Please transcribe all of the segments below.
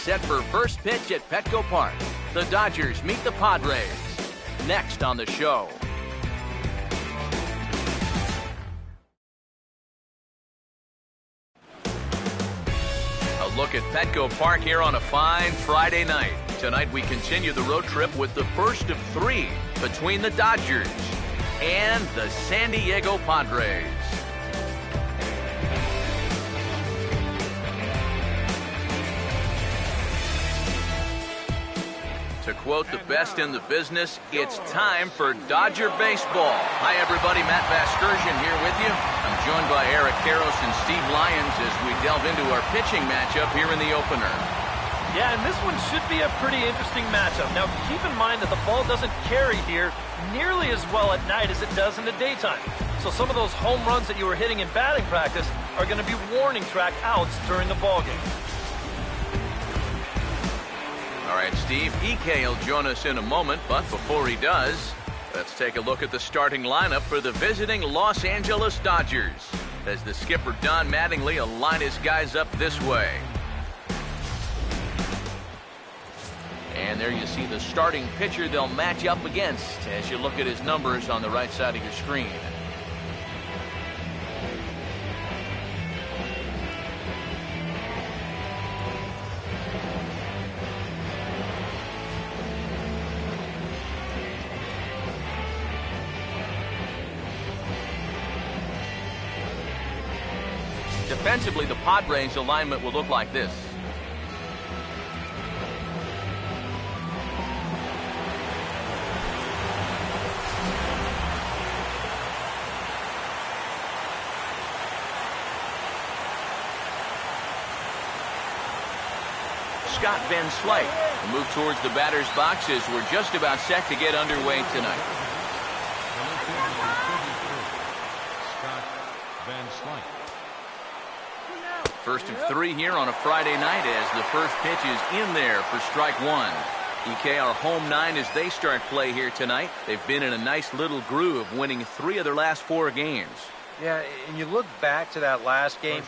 set for first pitch at Petco Park. The Dodgers meet the Padres. Next on the show. A look at Petco Park here on a fine Friday night. Tonight we continue the road trip with the first of three between the Dodgers and the San Diego Padres. To quote the best in the business, it's time for Dodger baseball. Hi, everybody. Matt Vasgersian here with you. I'm joined by Eric Karros and Steve Lyons as we delve into our pitching matchup here in the opener. Yeah, and this one should be a pretty interesting matchup. Now, keep in mind that the ball doesn't carry here nearly as well at night as it does in the daytime. So some of those home runs that you were hitting in batting practice are going to be warning track outs during the ball game. All right, Steve, EK will join us in a moment, but before he does, let's take a look at the starting lineup for the visiting Los Angeles Dodgers. As the skipper Don Mattingly will line his guys up this way. And there you see the starting pitcher they'll match up against as you look at his numbers on the right side of your screen. The Padres alignment will look like this. Scott Van Slyke will move towards the batter's boxes. We're just about set to get underway tonight. Scott Van Slyke. First of three here on a Friday night as the first pitch is in there for strike one. EK, our home nine as they start play here tonight. They've been in a nice little groove, winning three of their last four games. Yeah, and you look back to that last game,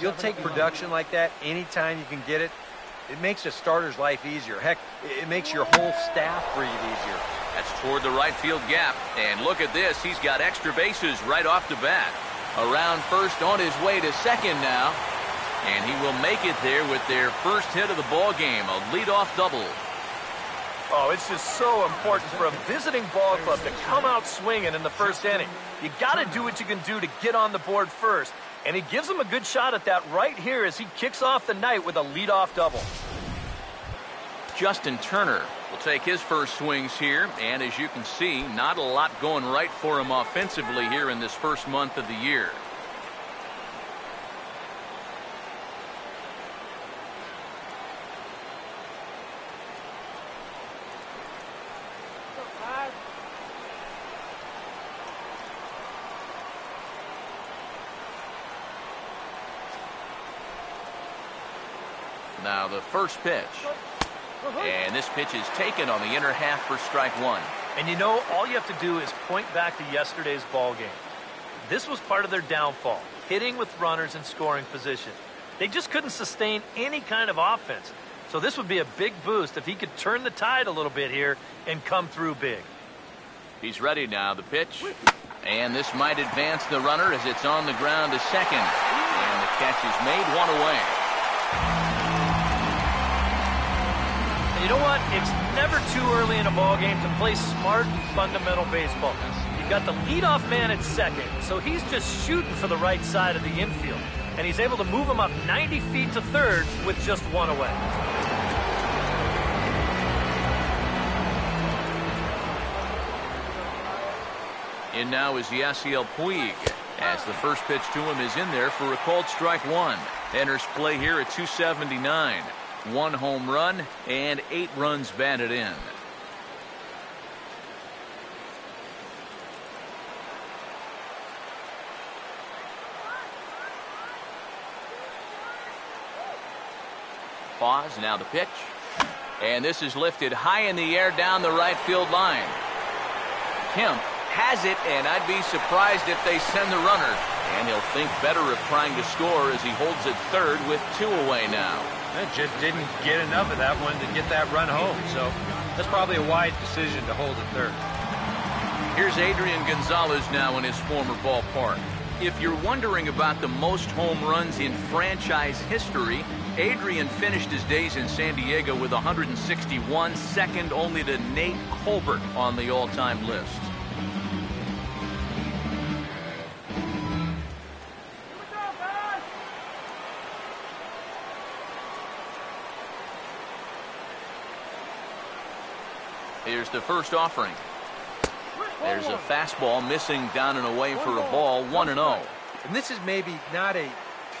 you'll take production like that anytime you can get it. It makes a starter's life easier. Heck, it makes your whole staff breathe easier. That's toward the right field gap. And look at this. He's got extra bases right off the bat. Around first on his way to second now. And he will make it there with their first hit of the ball game, a leadoff double. Oh, it's just so important for a visiting ball club to come out swinging in the first inning. You got to do what you can do to get on the board first. And he gives him a good shot at that right here as he kicks off the night with a leadoff double. Justin Turner take his first swings here. And as you can see, not a lot going right for him offensively here in this first month of the year. Now the first pitch. And this pitch is taken on the inner half for strike one. And you know, all you have to do is point back to yesterday's ball game. This was part of their downfall, hitting with runners in scoring position. They just couldn't sustain any kind of offense. So this would be a big boost if he could turn the tide a little bit here and come through big. He's ready now, the pitch. And this might advance the runner as it's on the ground to second. And the catch is made one away. You know what? It's never too early in a ball game to play smart, fundamental baseball. You've got the leadoff man at second, so he's just shooting for the right side of the infield. And he's able to move him up 90 feet to third with just one away. In now is Yasiel Puig. As the first pitch to him is in there for a called strike one. Enters play here at 279. One home run and eight runs batted in. Pause, now the pitch. And this is lifted high in the air down the right field line. Kemp has it, and I'd be surprised if they send the runner. And he'll think better of trying to score as he holds it third with two away now. That just didn't get enough of that one to get that run home. So that's probably a wise decision to hold it third. Here's Adrian Gonzalez now in his former ballpark. If you're wondering about the most home runs in franchise history, Adrian finished his days in San Diego with 161, second only to Nate Colbert on the all-time list. The first offering. There's a fastball missing down and away for a ball, 1 0. And this is maybe not a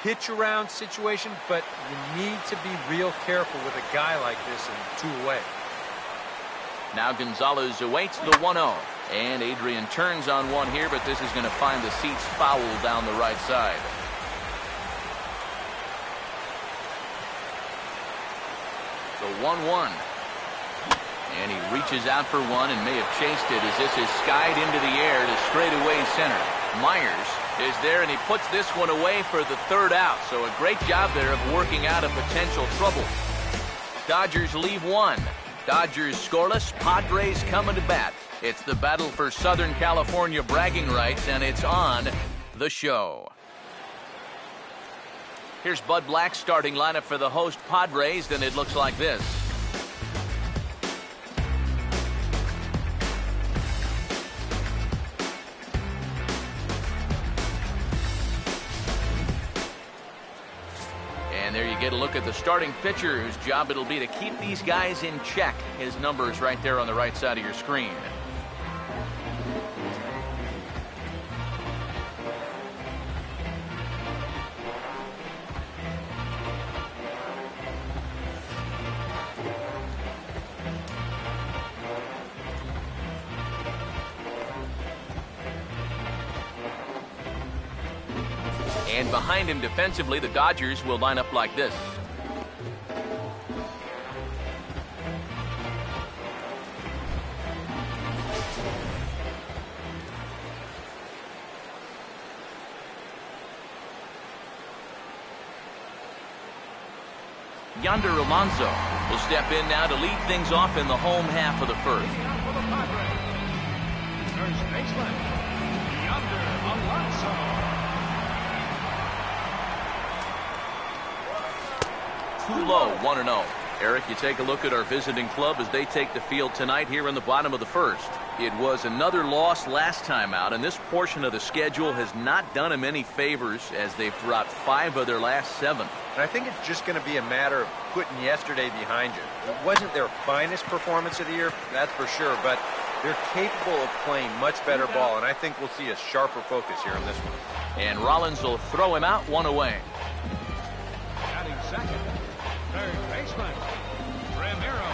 pitch around situation, but you need to be real careful with a guy like this and two away. Now Gonzalez awaits the 1 0. And Adrian turns on one here, but this is going to find the seats foul down the right side. The 1 1. And he reaches out for one and may have chased it as this is skied into the air to straightaway center. Myers is there and he puts this one away for the third out. So a great job there of working out a potential trouble. Dodgers leave one. Dodgers scoreless. Padres coming to bat. It's the battle for Southern California bragging rights and it's on the show. Here's Bud Black's starting lineup for the host Padres, and it looks like this. And there you get a look at the starting pitcher whose job it'll be to keep these guys in check. His numbers right there on the right side of your screen. Behind him defensively, the Dodgers will line up like this. Yonder Alonso will step in now to lead things off in the home half of the first. First baseman, Yonder Alonso. Too low, 1 0. Eric, you take a look at our visiting club as they take the field tonight here in the bottom of the first. It was another loss last time out, and this portion of the schedule has not done them any favors as they've dropped five of their last seven. And I think it's just going to be a matter of putting yesterday behind you. It wasn't their finest performance of the year, that's for sure, but they're capable of playing much better ball, and I think we'll see a sharper focus here on this one. And Rollins will throw him out one away. Ramiro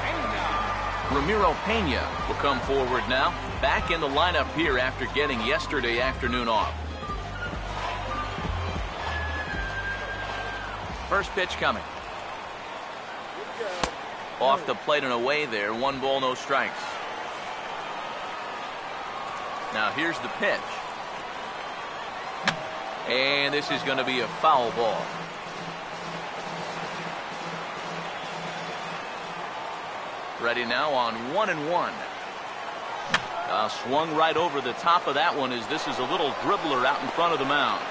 Pena. Ramiro Pena will come forward now, back in the lineup here after getting yesterday afternoon off. First pitch coming. Off the plate and away there, one ball, no strikes. Now here's the pitch. And this is going to be a foul ball. Ready now on one and one. Uh, swung right over the top of that one as this is a little dribbler out in front of the mound.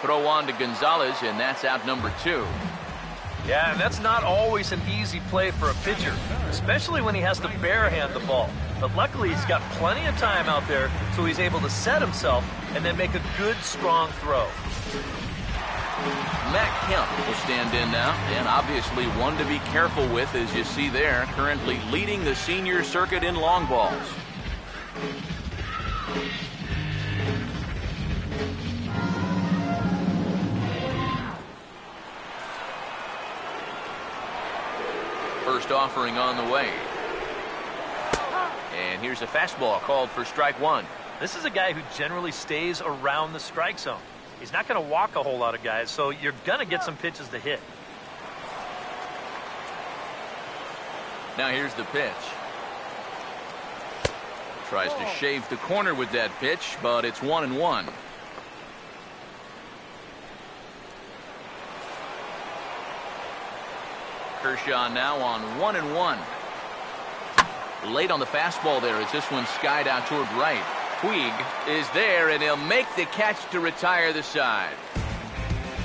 Throw on to Gonzalez, and that's out number two. Yeah, and that's not always an easy play for a pitcher, especially when he has to barehand the ball. But luckily, he's got plenty of time out there, so he's able to set himself and then make a good, strong throw. Matt Kemp will stand in now, and obviously one to be careful with, as you see there, currently leading the senior circuit in long balls. First offering on the way. And here's a fastball called for strike one. This is a guy who generally stays around the strike zone. He's not going to walk a whole lot of guys, so you're going to get some pitches to hit. Now here's the pitch. Tries to oh. shave the corner with that pitch, but it's one and one. Kershaw now on one and one. Late on the fastball there as this one skied out toward right. Puig is there, and he'll make the catch to retire the side.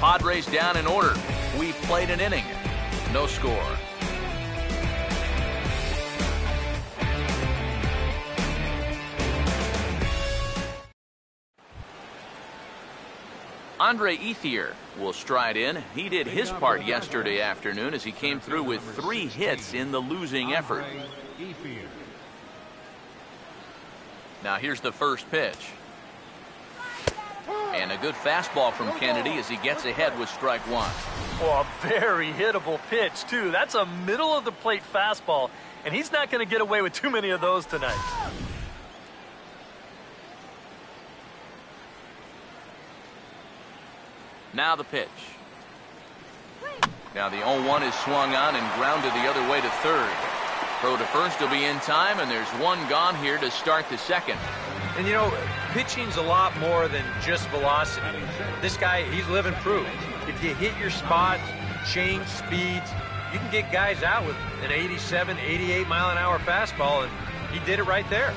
Padres down in order. We've played an inning. No score. Andre Ethier will stride in. He did his part yesterday afternoon as he came through with three hits in the losing effort. Now here's the first pitch. And a good fastball from Kennedy as he gets ahead with strike one. Oh, a very hittable pitch, too. That's a middle of the plate fastball, and he's not going to get away with too many of those tonight. Now the pitch. Now the 0-1 is swung on and grounded the other way to third. Throw to first will be in time, and there's one gone here to start the second. And you know, pitching's a lot more than just velocity. This guy, he's living proof. If you hit your spots, change speeds, you can get guys out with an 87, 88 mile an hour fastball, and he did it right there.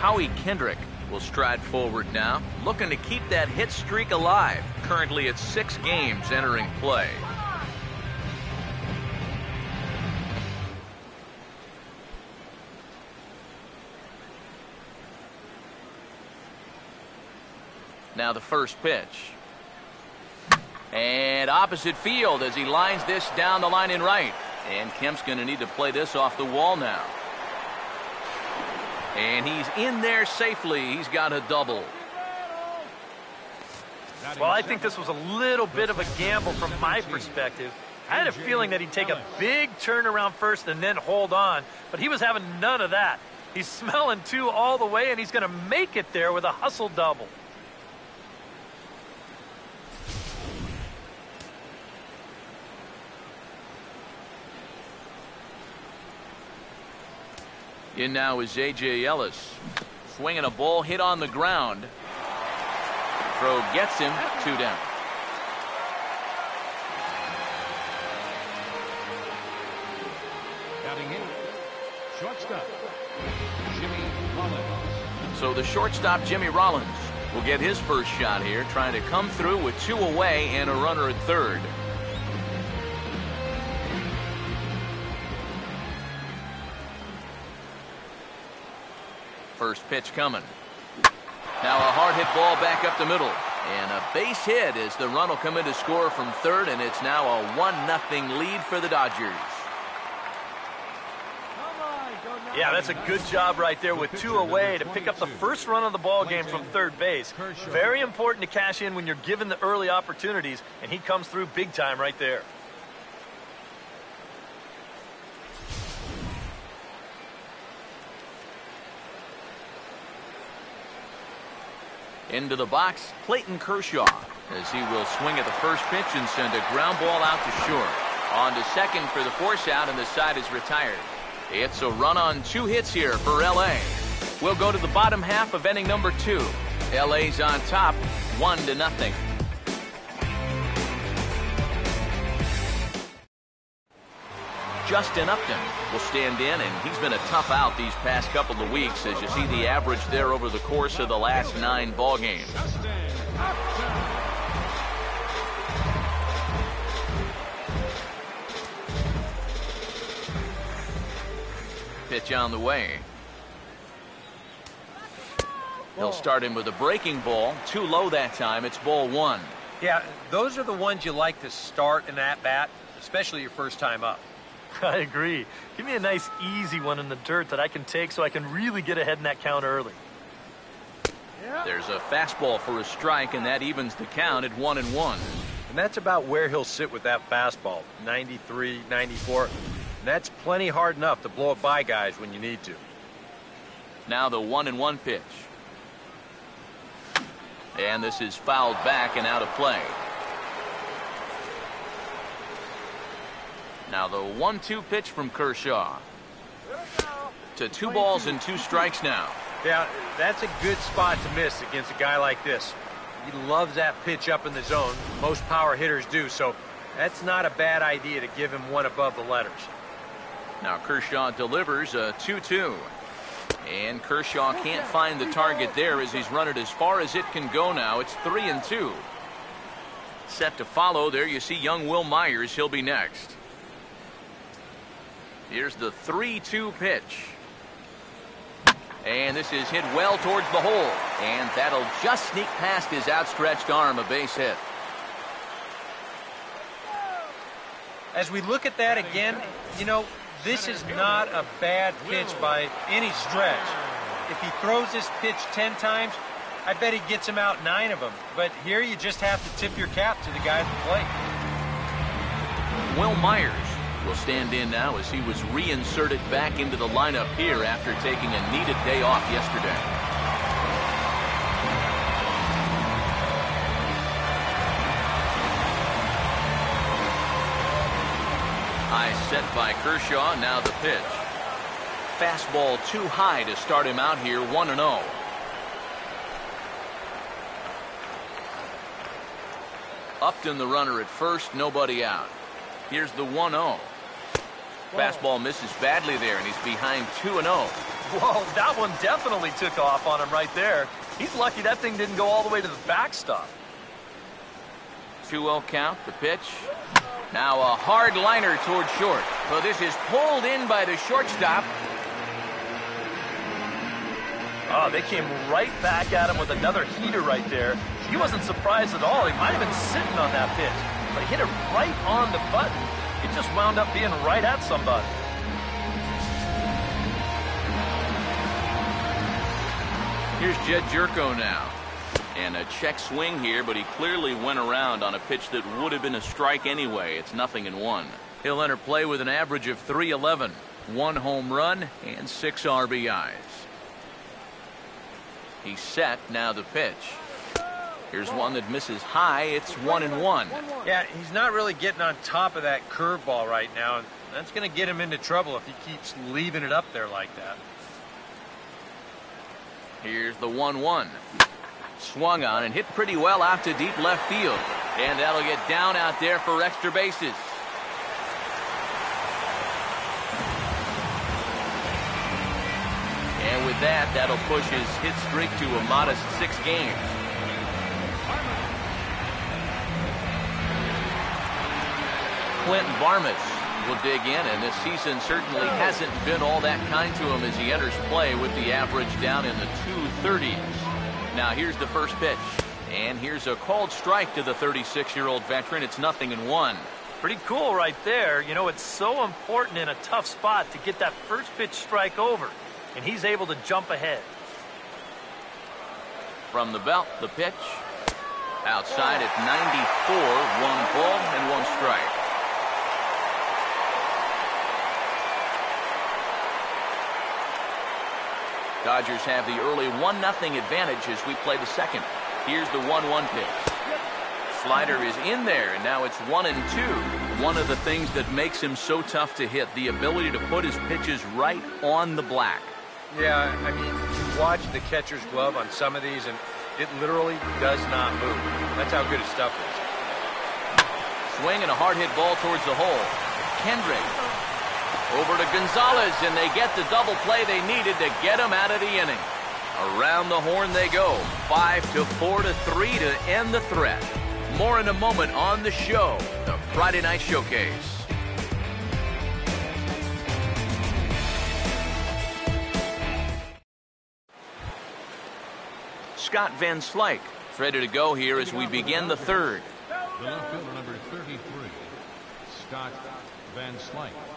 Howie Kendrick will stride forward now, looking to keep that hit streak alive. Currently at six games entering play. Now the first pitch. And opposite field as he lines this down the line in right. And Kemp's going to need to play this off the wall now. And he's in there safely. He's got a double. Well, I think this was a little bit of a gamble from my perspective. I had a feeling that he'd take a big turn around first and then hold on, but he was having none of that. He's smelling two all the way, and he's going to make it there with a hustle double. In now is A.J. Ellis. Swinging a ball hit on the ground. Throw gets him two down. Batting in, shortstop, Jimmy Rollins. So the shortstop, Jimmy Rollins, will get his first shot here, trying to come through with two away and a runner at third. First pitch coming. Now a hard hit ball back up the middle. And a base hit as the run will come in to score from third, and it's now a 1-0 lead for the Dodgers. Yeah, that's a good job right there with two away to pick up the first run of the ball game from third base. Very important to cash in when you're given the early opportunities, and he comes through big time right there. Into the box, Clayton Kershaw, as he will swing at the first pitch and send a ground ball out to short. On to second for the force out, and the side is retired. It's a run on two hits here for L.A. We'll go to the bottom half of inning number two. L.A.'s on top, one to nothing. Justin Upton will stand in, and he's been a tough out these past couple of weeks as you see the average there over the course of the last nine ball games. Pitch on the way. He'll start him with a breaking ball. Too low that time. It's ball one. Yeah, those are the ones you like to start in that bat, especially your first time up. I agree. Give me a nice, easy one in the dirt that I can take so I can really get ahead in that count early. There's a fastball for a strike, and that evens the count at one and one. And that's about where he'll sit with that fastball 93, 94. And that's plenty hard enough to blow it by guys when you need to. Now the one and one pitch. And this is fouled back and out of play. Now the one-two pitch from Kershaw. To two balls and two strikes now. Yeah, that's a good spot to miss against a guy like this. He loves that pitch up in the zone. Most power hitters do, so That's not a bad idea to give him one above the letters. Now Kershaw delivers a 2-2. And Kershaw can't find the target there as he's run it as far as it can go now. It's 3 and 2. Set to follow. There you see young Wil Myers. He'll be next. Here's the 3-2 pitch. And this is hit well towards the hole. And that'll just sneak past his outstretched arm, a base hit. As we look at that again, you know, this is not a bad pitch by any stretch. If he throws this pitch 10 times, I bet he gets him out nine of them. But here you just have to tip your cap to the guy at the plate. Wil Myers will stand in now as he was reinserted back into the lineup here after taking a needed day off yesterday. High set by Kershaw, now the pitch. Fastball too high to start him out here, 1-0. Upton the runner at first, nobody out. Here's the 1-0. Fastball misses badly there, and he's behind 2-0. Whoa, that one definitely took off on him right there. He's lucky that thing didn't go all the way to the backstop. 2-0 count, the pitch. Now a hard liner towards short. So this is pulled in by the shortstop. Oh, they came right back at him with another heater right there. He wasn't surprised at all. He might have been sitting on that pitch, but he hit it right on the button. It just wound up being right at somebody. Here's Jedd Gyorko now. And a check swing here, but he clearly went around on a pitch that would have been a strike anyway. It's nothing in one. He'll enter play with an average of 311, one home run, and six RBIs. He's set, now the pitch. Here's one that misses high. It's one and one. Yeah, he's not really getting on top of that curveball right now, and that's going to get him into trouble if he keeps leaving it up there like that. Here's the 1 1. Swung on and hit pretty well out to deep left field. And that'll get down out there for extra bases. And with that, that'll push his hit streak to a modest six games. Clint Barmes will dig in, and this season certainly hasn't been all that kind to him as he enters play with the average down in the 230s. Now here's the first pitch, and here's a called strike to the 36-year-old veteran. It's nothing in one. Pretty cool right there. You know, it's so important in a tough spot to get that first pitch strike over, and he's able to jump ahead. From the belt, the pitch. Outside at 94, one ball and one strike. Dodgers have the early 1-0 advantage as we play the second. Here's the 1-1 pitch. Slider is in there, and now it's 1 and 2. One of the things that makes him so tough to hit, the ability to put his pitches right on the black. Yeah, I mean, you watch the catcher's glove on some of these, and it literally does not move. That's how good his stuff is. Swing and a hard hit ball towards the hole. Kendrick over to Gonzalez, and they get the double play they needed to get him out of the inning. Around the horn they go. Five to four to three to end the threat. More in a moment on the show, the Friday Night Showcase. Scott Van Slyke ready to go here as we begin the third. The left fielder, number 33, Scott Van Slyke.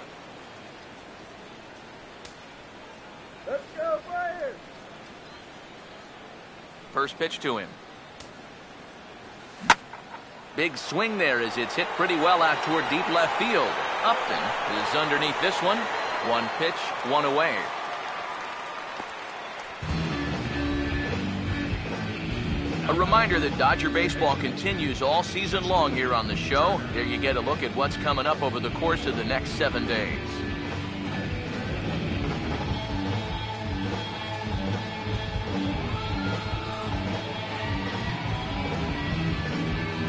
Let's go, Flyers! First pitch to him. Big swing there as it's hit pretty well out toward deep left field. Upton is underneath this one. One pitch, one away. A reminder that Dodger baseball continues all season long here on the show. There you get a look at what's coming up over the course of the next seven days.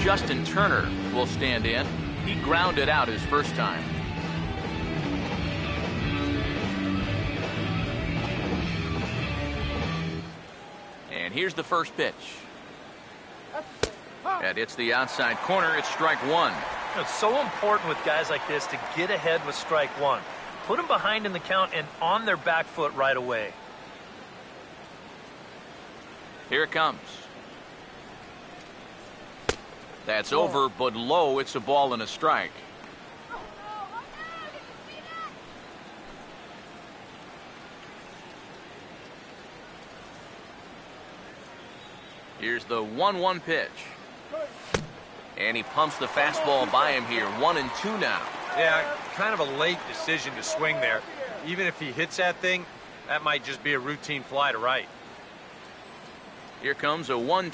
Justin Turner will stand in. He grounded out his first time. And here's the first pitch. And it's the outside corner. It's strike one. It's so important with guys like this to get ahead with strike one. Put them behind in the count and on their back foot right away. Here it comes. That's over, but low. It's a ball and a strike. Here's the 1 1 pitch. And he pumps the fastball by him here. One and two now. Yeah, kind of a late decision to swing there. Even if he hits that thing, that might just be a routine fly to right. Here comes a 1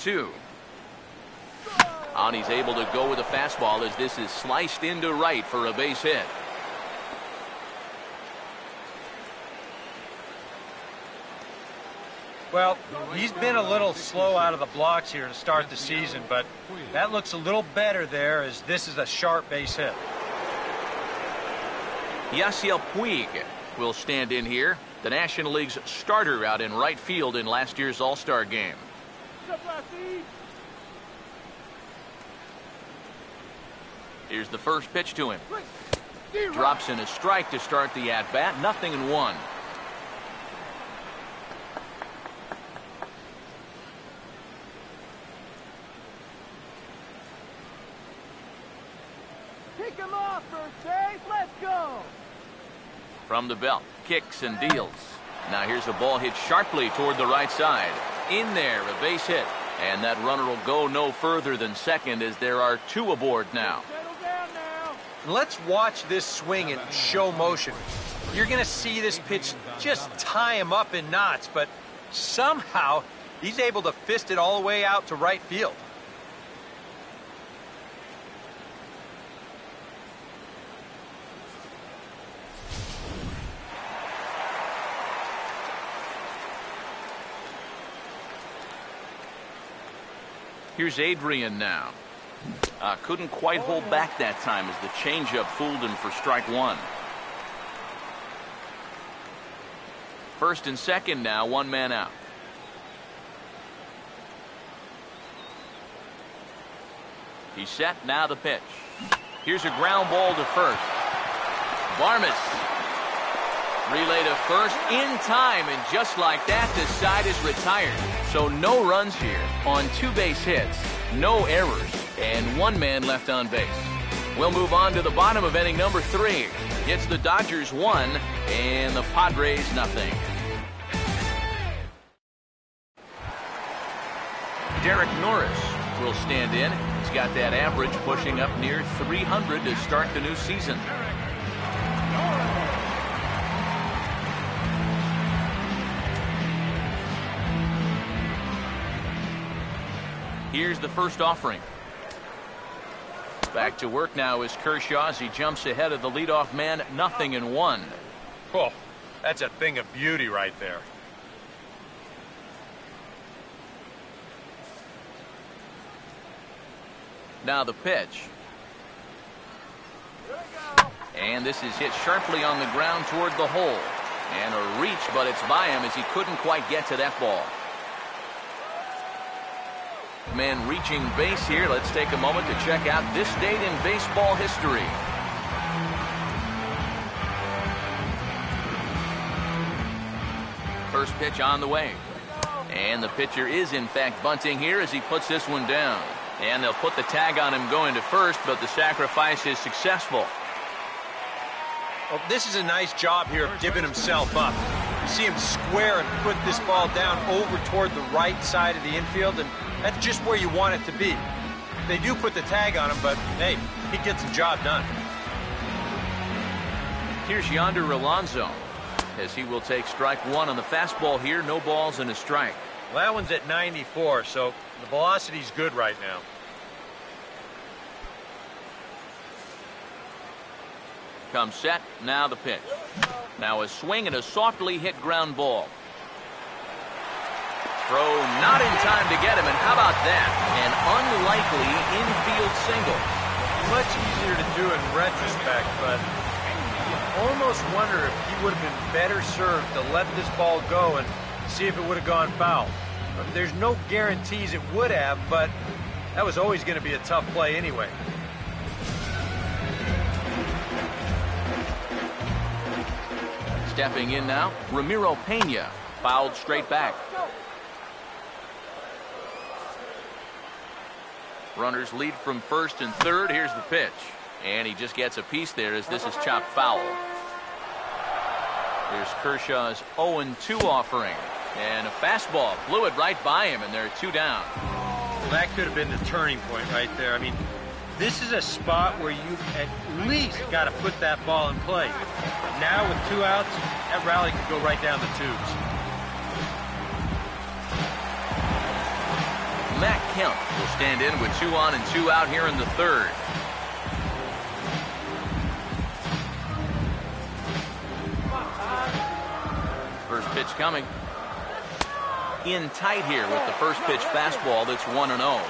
2. And he's able to go with a fastball as this is sliced into right for a base hit. Well, he's been a little slow out of the blocks here to start the season, but that looks a little better there as this is a sharp base hit. Yasiel Puig will stand in here, the National League's starter out in right field in last year's All-Star game. Here's the first pitch to him. Drops in a strike to start the at-bat, nothing in one. Kick him off, base. Let's go. From the belt, kicks and deals. Now here's a ball hit sharply toward the right side. In there, a base hit. And that runner will go no further than second as there are two aboard now. Now. Let's watch this swing in show motion. You're going to see this pitch just tie him up in knots, but somehow he's able to fist it all the way out to right field. Here's Adrian now. Uh, couldn't quite hold back that time as the changeup fooled him for strike one. First and second now, one man out. He's set, now the pitch. Here's a ground ball to first. Barmes. Relay to first in time, and just like that, the side is retired. So no runs here on two base hits, no errors, and one man left on base. We'll move on to the bottom of inning number three. It's the Dodgers one and the Padres nothing. Derek Norris will stand in. He's got that average pushing up near 300 to start the new season. Here's the first offering. Back to work now is Kershaw as he jumps ahead of the leadoff man, nothing in one. Oh, that's a thing of beauty right there. Now the pitch. Here we go. And this is hit sharply on the ground toward the hole. And a reach, but it's by him as he couldn't quite get to that ball. Man reaching base here. Let's take a moment to check out this date in baseball history. First pitch on the way. And the pitcher is in fact bunting here as he puts this one down. And they'll put the tag on him going to first, but the sacrifice is successful. Well, this is a nice job here of giving himself up. You see him square and put this ball down over toward the right side of the infield, and that's just where you want it to be. They do put the tag on him, but hey, he gets the job done. Here's Yonder Alonso as he will take strike one on the fastball here. No balls and a strike. Well, that one's at 94, so the velocity's good right now. Comes set. Now the pitch. Now a swing and a softly hit ground ball. Throw not in time to get him, and how about that? An unlikely infield single. much easier to do in retrospect, but you almost wonder if he would have been better served to let this ball go and see if it would have gone foul. There's no guarantees it would have, but that was always going to be a tough play anyway. Stepping in now, Ramiro Pena. Fouled straight back. Runners lead from first and third. Here's the pitch. And he just gets a piece there as this is chopped foul. Here's Kershaw's 0-2 offering. And a fastball blew it right by him, and they're two down. Well, that could have been the turning point right there. I mean, this is a spot where you've at least got to put that ball in play. Now with two outs, that rally could go right down the tubes. Matt Kemp will stand in with two on and two out here in the third. First pitch coming. In tight here with the first pitch fastball that's 1 and 0.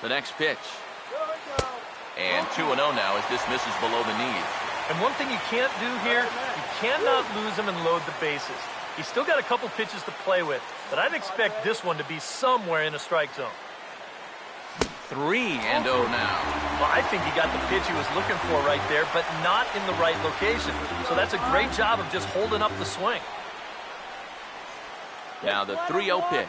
The next pitch. And 2 0 now as this misses below the knees. And one thing you can't do here, you cannot lose him and load the bases. He's still got a couple pitches to play with, but I'd expect this one to be somewhere in a strike zone. 3 and 0 now. Well, I think he got the pitch he was looking for right there, but not in the right location. So that's a great job of just holding up the swing. Now the 3-0 pitch.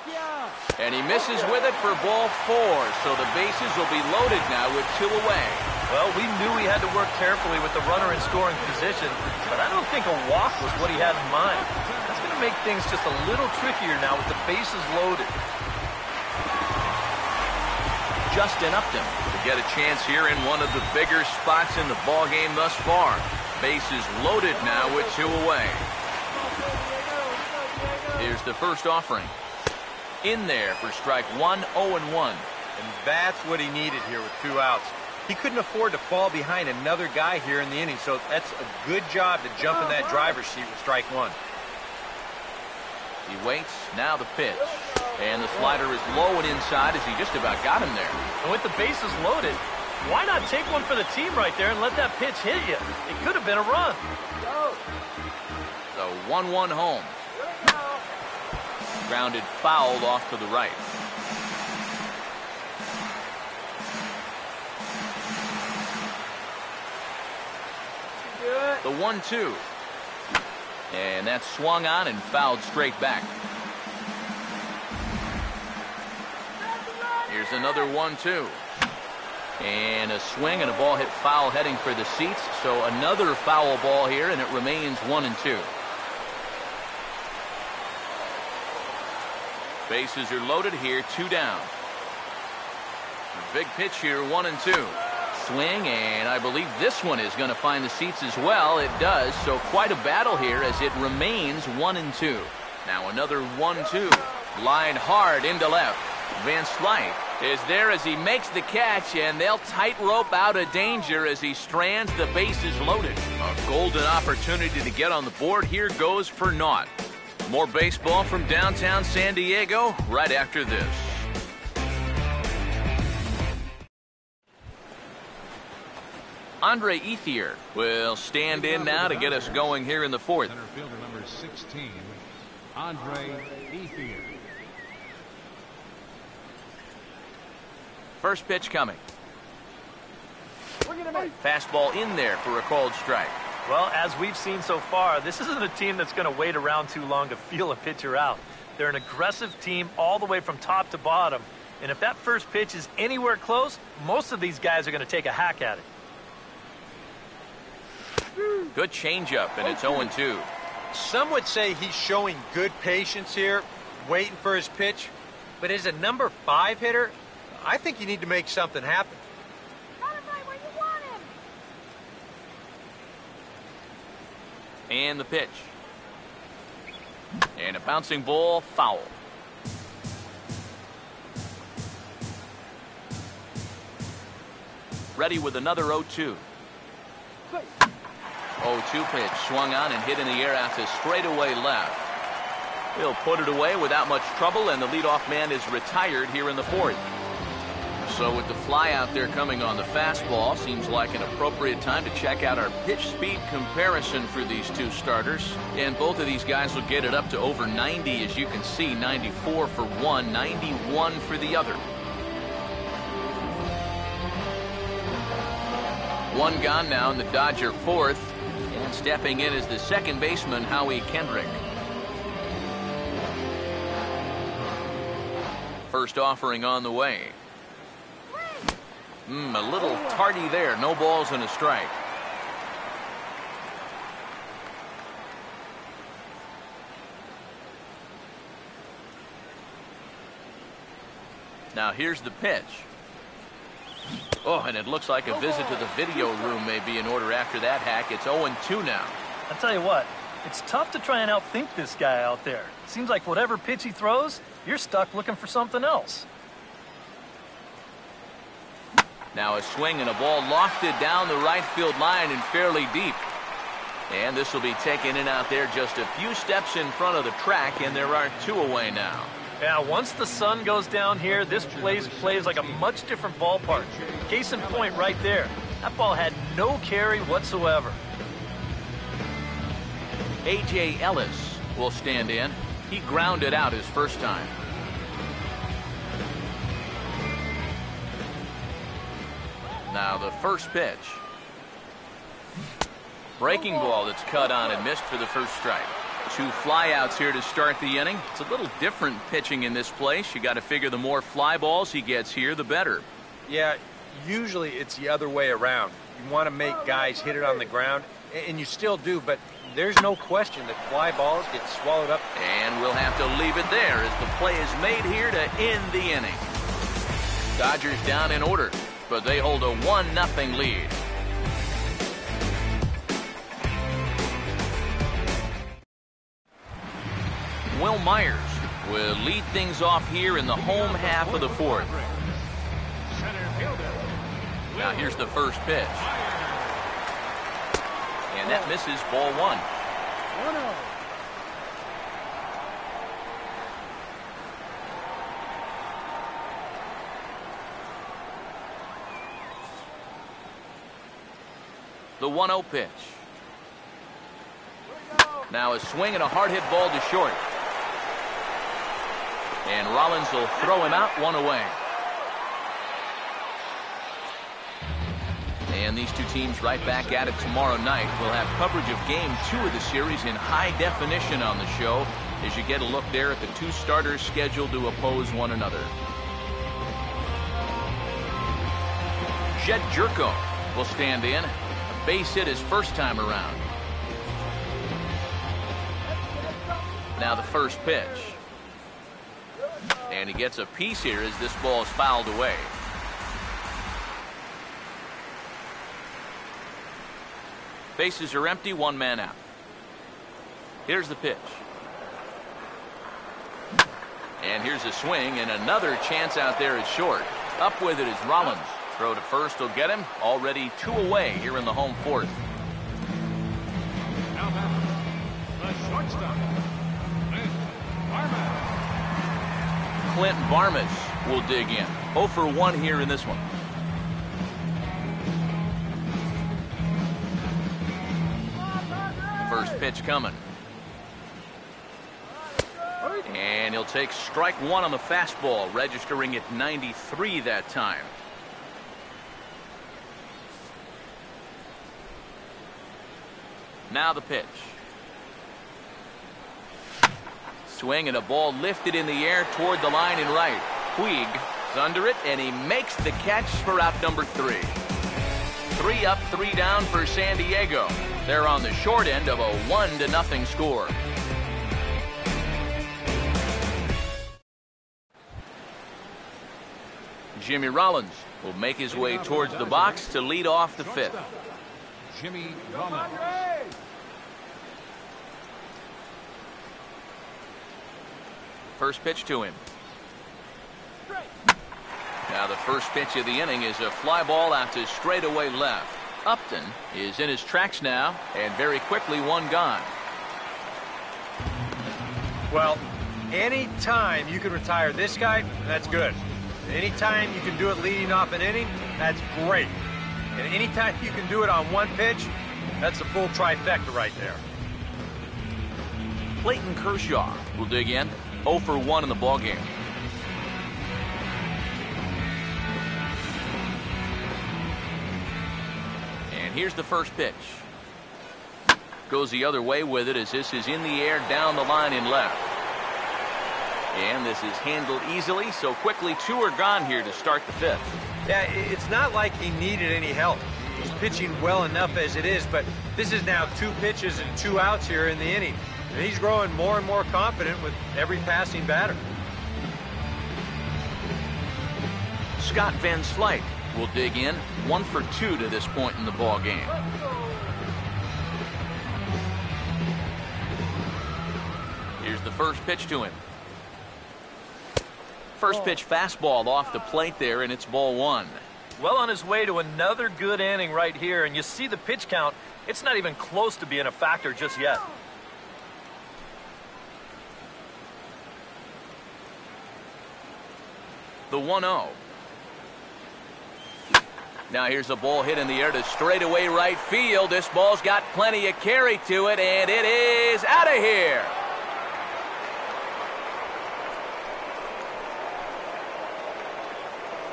And he misses with it for ball four, so the bases will be loaded now with two away. Well, we knew he had to work carefully with the runner in scoring position, but I don't think a walk was what he had in mind. That's going to make things just a little trickier now with the bases loaded. Justin Upton to get a chance here in one of the bigger spots in the ball game thus far. Bases loaded now with two away. Here's the first offering. In there for strike one, 0 and 1. And that's what he needed here with two outs. He couldn't afford to fall behind another guy here in the inning, so that's a good job to jump in that uh-huh. driver's seat with strike one. He waits. Now the pitch. And the slider is low and inside as he just about got him there. And with the bases loaded, why not take one for the team right there and let that pitch hit you? It could have been a run. So 1-1 home. Grounded fouled off to the right. The 1-2. And that's swung on and fouled straight back. Here's another 1-2. And a swing and a ball hit foul heading for the seats. So another foul ball here, and it remains 1 and 2. Bases are loaded here, two down. A big pitch here, one and two. Swing, and I believe this one is going to find the seats as well. It does, so quite a battle here as it remains one and two. Now another one-two. Line hard into left. Van Slyke is there as he makes the catch, and they'll tightrope out of danger as he strands the bases loaded. A golden opportunity to get on the board here goes for naught. More baseball from downtown San Diego right after this. Andre Ethier will stand in now to get us going here in the fourth. Center fielder number 16, Andre Ethier. First pitch coming. Fastball in there for a called strike. Well, as we've seen so far, this isn't a team that's going to wait around too long to feel a pitcher out. They're an aggressive team all the way from top to bottom. And if that first pitch is anywhere close, most of these guys are going to take a hack at it. Good changeup, and it's 0-2. Some would say he's showing good patience here, waiting for his pitch. But as a number five hitter, I think you need to make something happen. And the pitch. And a bouncing ball, foul. Ready with another 0-2. 0-2 pitch swung on and hit in the air out to straightaway left. He'll put it away without much trouble, and the leadoff man is retired here in the fourth. So with the fly out there coming on the fastball, seems like an appropriate time to check out our pitch speed comparison for these two starters. And both of these guys will get it up to over 90, as you can see, 94 for one, 91 for the other. One gone now in the Dodger fourth. And stepping in is the second baseman, Howie Kendrick. First offering on the way. Mm, a little tardy there. No balls and a strike. Now here's the pitch. Oh, and it looks like a visit to the video room may be in order after that hack. It's 0-2 now. I tell you what, it's tough to try and outthink this guy out there. Seems like whatever pitch he throws, you're stuck looking for something else. Now a swing and a ball lofted down the right field line and fairly deep. And this will be taken in out there just a few steps in front of the track, and there are two away now. Yeah, once the sun goes down here, this place plays like a much different ballpark. Case in point right there. That ball had no carry whatsoever. A.J. Ellis will stand in. He grounded out his first time. Now the first pitch. Breaking ball that's cut on and missed for the first strike. Two flyouts here to start the inning. It's a little different pitching in this place. You got to figure the more fly balls he gets here, the better. Yeah, usually it's the other way around. You want to make guys hit it on the ground, and you still do, but there's no question that fly balls get swallowed up. And we'll have to leave it there as the play is made here to end the inning. Dodgers down in order, but they hold a 1-0 lead. Wil Myers will lead things off here in the home half of the fourth. Now here's the first pitch. And that misses ball one. The 1-0 pitch. Now a swing and a hard hit ball to short. And Rollins will throw him out one away. And these two teams right back at it tomorrow night. We'll have coverage of game two of the series in high definition on the show as you get a look there at the two starters scheduled to oppose one another. Jedd Gyorko will stand in. A base hit his first time around. Now the first pitch. And he gets a piece here as this ball is fouled away. Bases are empty, one man out. Here's the pitch. And here's a swing, and another chance out there is short. Up with it is Rollins. Throw to first will get him. Already two away here in the home fourth. Now back, the shortstop, Clint Barmes will dig in. 0 for 1 here in this one. First pitch coming. And he'll take strike one on the fastball, registering at 93 that time. Now the pitch. Swing and a ball lifted in the air toward the line and right. Puig is under it, and he makes the catch for out number three. Three up, three down for San Diego. They're on the short end of a one to nothing score. Jimmy Rollins will make his way towards the box to lead off the fifth. Jimmy Rollins. First pitch to him. Now the first pitch of the inning is a fly ball out to straightaway left. Upton is in his tracks now, and very quickly one gone. Well, any time you can retire this guy, that's good. Anytime you can do it leading off an inning, that's great. And anytime you can do it on one pitch, that's a full trifecta right there. Clayton Kershaw will dig in. 0 for 1 in the ballgame. And here's the first pitch. Goes the other way with it as this is in the air down the line in left. And this is handled easily, so quickly two are gone here to start the fifth. Yeah, it's not like he needed any help. He's pitching well enough as it is, but this is now two pitches and two outs here in the inning. And he's growing more and more confident with every passing batter. Scott Van Slyke will dig in. One for two to this point in the ball game. Here's the first pitch to him. First pitch fastball off the plate there, and it's ball one. Well on his way to another good inning right here, and you see the pitch count. It's not even close to being a factor just yet. The 1 0. Now here's a ball hit in the air to straightaway right field. This ball's got plenty of carry to it, and it is out of here.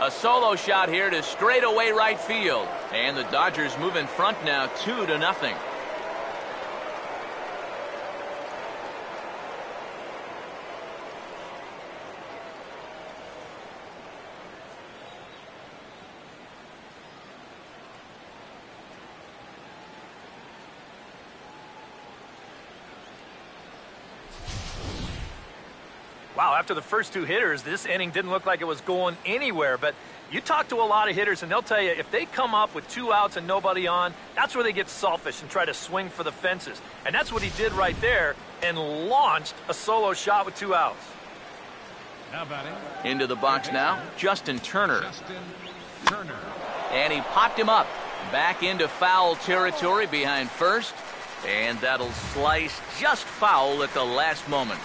A solo shot here to straightaway right field. And the Dodgers move in front now, 2 to nothing. After the first two hitters, this inning didn't look like it was going anywhere. But you talk to a lot of hitters, and they'll tell you if they come up with two outs and nobody on, that's where they get selfish and try to swing for the fences. And that's what he did right there and launched a solo shot with two outs. Now batting, Into the box now, Justin Turner. Justin Turner. And he popped him up. Back into foul territory behind first. And that'll slice just foul at the last moment.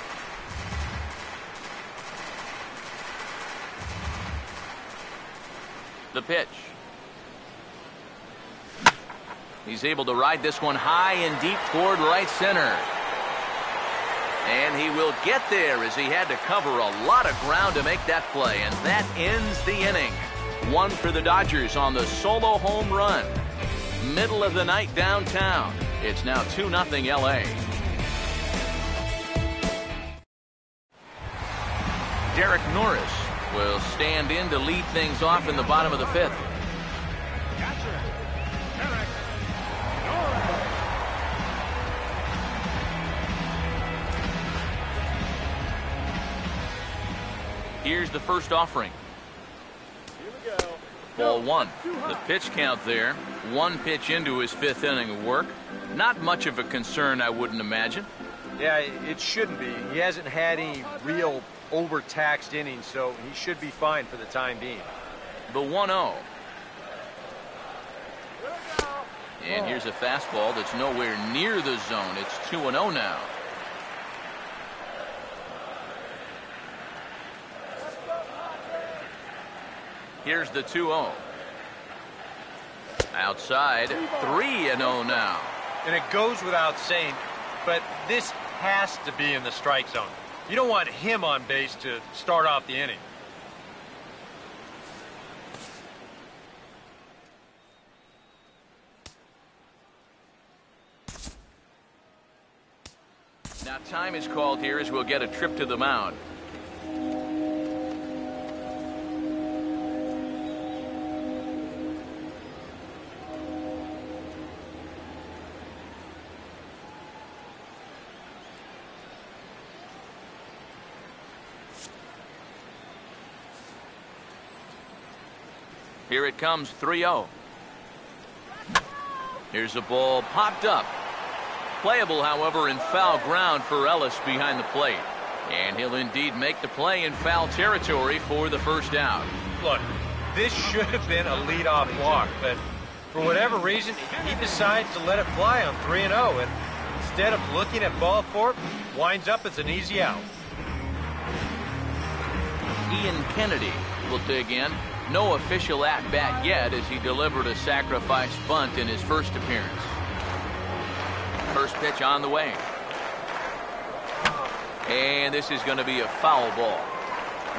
The pitch. He's able to ride this one high and deep toward right center. And he will get there as he had to cover a lot of ground to make that play. And that ends the inning. One for the Dodgers on the solo home run. Middle of the night downtown. It's now 2 0 LA. Derek Norris will stand in to lead things off in the bottom of the fifth. Catcher, Derek Norris. Here's the first offering. Ball one. The pitch count there. One pitch into his fifth inning of work. Not much of a concern, I wouldn't imagine. Yeah, it shouldn't be. He hasn't had any real overtaxed innings, so he should be fine for the time being. The 1 0. And here's a fastball that's nowhere near the zone. It's 2 0 now. Here's the 2 0. Outside, 3 0 now. And it goes without saying, but this has to be in the strike zone. You don't want him on base to start off the inning. Now, time is called here as we'll get a trip to the mound. It comes 3 0. Here's a ball popped up. Playable, however, in foul ground for Ellis behind the plate. And he'll indeed make the play in foul territory for the first out. Look, this should have been a leadoff walk, but for whatever reason, he decides to let it fly on 3 and 0, and Instead of looking at ball four, winds up as an easy out. Ian Kennedy will dig in. No official at-bat yet as he delivered a sacrifice bunt in his first appearance. First pitch on the way. And this is going to be a foul ball.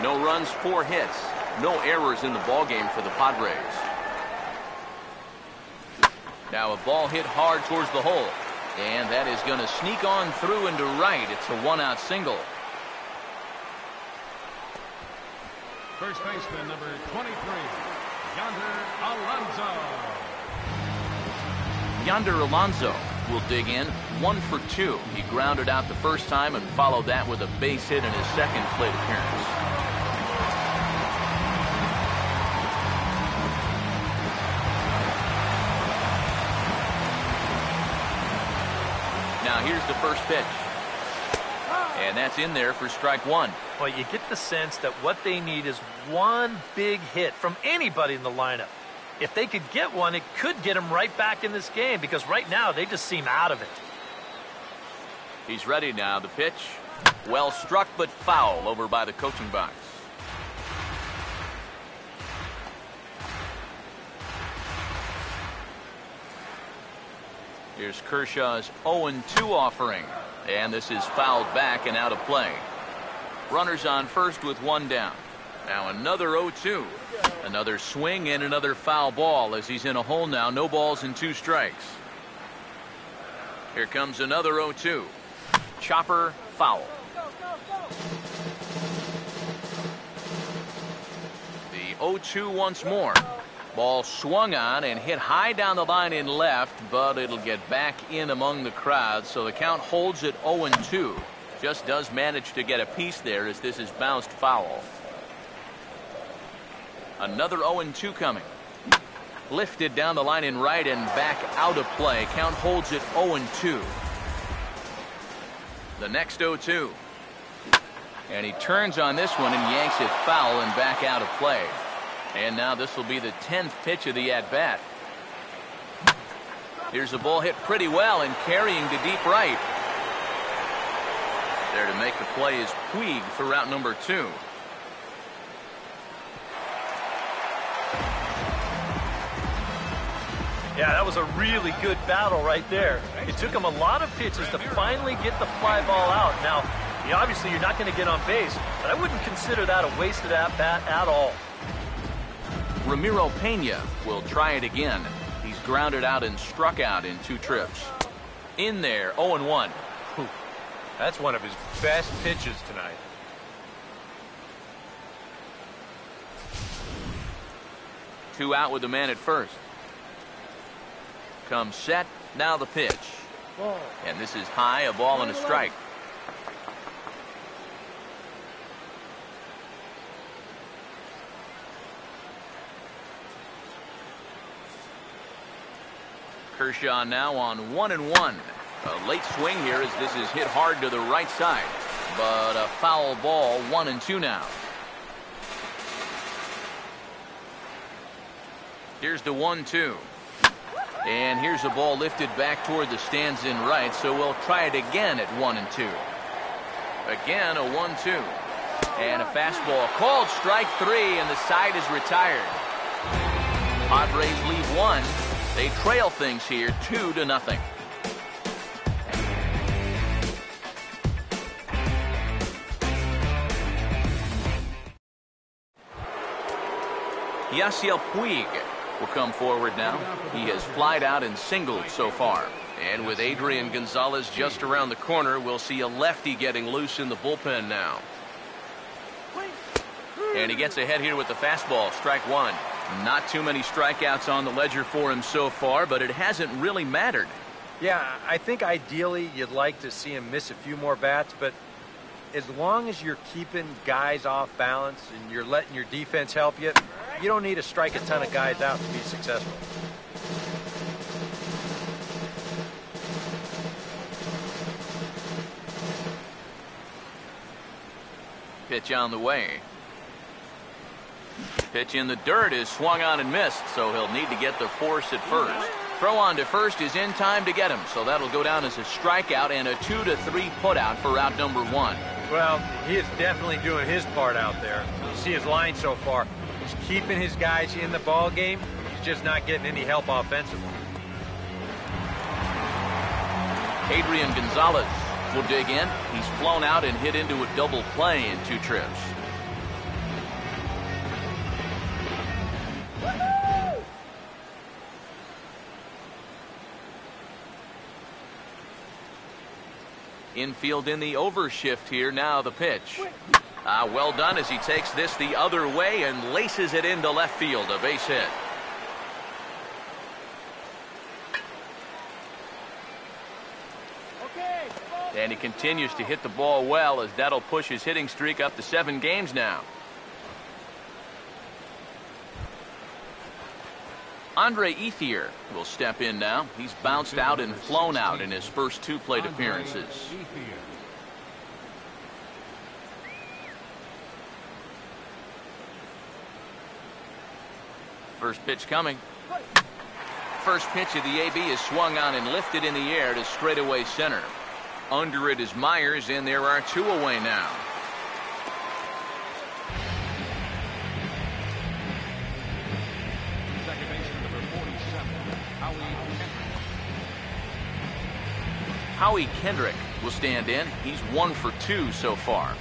No runs, four hits. No errors in the ball game for the Padres. Now a ball hit hard towards the hole. And that is going to sneak on through into right. It's a one-out single. First baseman number 23, Yonder Alonso. Yonder Alonso will dig in. One for two. He grounded out the first time and followed that with a base hit in his second plate appearance. Now here's the first pitch. And that's in there for strike one. Well, you get the sense that what they need is one big hit from anybody in the lineup. If they could get one, it could get them right back in this game because right now they just seem out of it. He's ready now. The pitch. Well struck, but foul over by the coaching box. Here's Kershaw's 0-2 offering. And this is fouled back and out of play. Runners on first with one down. Now another 0-2. Another swing and another foul ball as he's in a hole now. No balls and two strikes. Here comes another 0-2. Chopper foul. The 0-2 once more. Ball swung on and hit high down the line in left, but it'll get back in among the crowd, so the count holds at 0-2. Just does manage to get a piece there as this is bounced foul. Another 0-2 coming. Lifted down the line in right and back out of play. Count holds at 0-2. The next 0-2. And he turns on this one and yanks it foul and back out of play. And now this will be the 10th pitch of the at-bat. Here's a ball hit pretty well and carrying to deep right. There to make the play is Puig for route number two. Yeah, that was a really good battle right there. It took him a lot of pitches to finally get the fly ball out. Now, obviously you're not going to get on base, but I wouldn't consider that a wasted at-bat at all. Ramiro Pena will try it again. He's grounded out and struck out in two trips. In there, 0-1. That's one of his best pitches tonight. Two out with the man at first. Comes set, now the pitch. And this is high, a ball and a strike. Kershaw now on one and one. A late swing here as this is hit hard to the right side. But a foul ball, one and two now. Here's the one two. And here's a ball lifted back toward the stands in right, so we'll try it again at one and two. Again, a one two. And a fastball called strike three, and the side is retired. Padres leave one. They trail things here two to nothing. Yasiel Puig will come forward now. He has flied out and singled so far. And with Adrian Gonzalez just around the corner, we'll see a lefty getting loose in the bullpen now. And he gets ahead here with the fastball, strike one. Not too many strikeouts on the ledger for him so far, but it hasn't really mattered. Yeah, I think ideally you'd like to see him miss a few more bats, but as long as you're keeping guys off balance and you're letting your defense help you, you don't need to strike a ton of guys out to be successful. Pitch on the way. Pitch in the dirt is swung on and missed, so he'll need to get the force at first. Throw on to first is in time to get him, so that'll go down as a strikeout and a two to three putout for out number one. Well, he is definitely doing his part out there. You see his line so far. He's keeping his guys in the ball game. He's just not getting any help offensively. Adrian Gonzalez will dig in. He's flown out and hit into a double play in two trips. Infield in the overshift here. Now the pitch. Ah, well done as he takes this the other way and laces it into left field. A base hit. Okay, And he continues to hit the ball well as that'll push his hitting streak up to seven games now. Andre Ethier will step in now. He's bounced out and flown out in his first two plate appearances. Ethier. First pitch coming. First pitch of the AB is swung on and lifted in the air to straightaway center. Under it is Myers, and there are two away now. Second baseman number 47, Howie Kendrick. Howie Kendrick will stand in. He's one for two so far.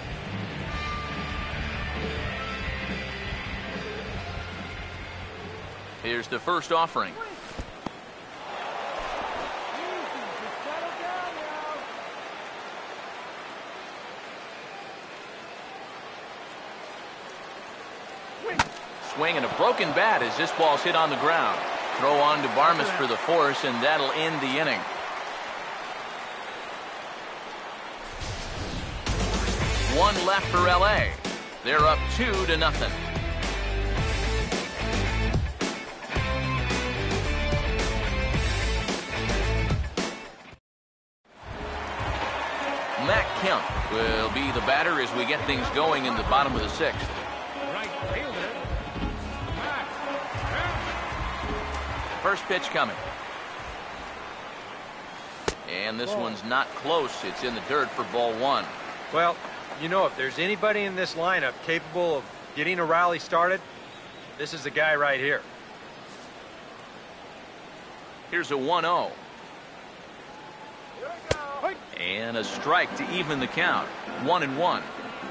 Here's the first offering. Swing and a broken bat as this ball's hit on the ground. Throw on to Barmes for the force, and that'll end the inning. One left for LA. They're up two to nothing. Kemp will be the batter as we get things going in the bottom of the sixth. Right fielder, Matt Kemp. First pitch coming. And this one's not close. It's in the dirt for ball one. Well, you know, if there's anybody in this lineup capable of getting a rally started, this is the guy right here. Here's a 1 0. Here we go. And a strike to even the count. One and one.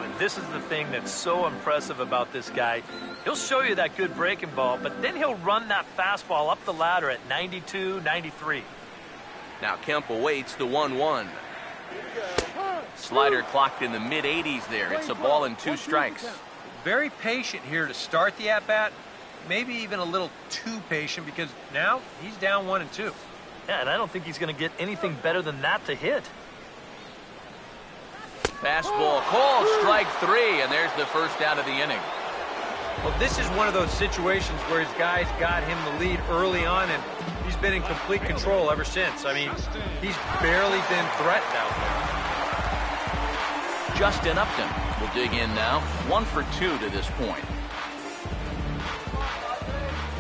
And this is the thing that's so impressive about this guy. He'll show you that good breaking ball, but then he'll run that fastball up the ladder at 92, 93. Now Kemp awaits the 1 1. Slider clocked in the mid 80s there. It's a ball and two strikes. Very patient here to start the at bat. Maybe even a little too patient because now he's down one and two. Yeah, and I don't think he's going to get anything better than that to hit. Fastball call, strike three, and there's the first out of the inning. Well, this is one of those situations where his guys got him the lead early on, and he's been in complete control ever since. I mean, he's barely been threatened out there. Justin Upton will dig in now. One for two to this point.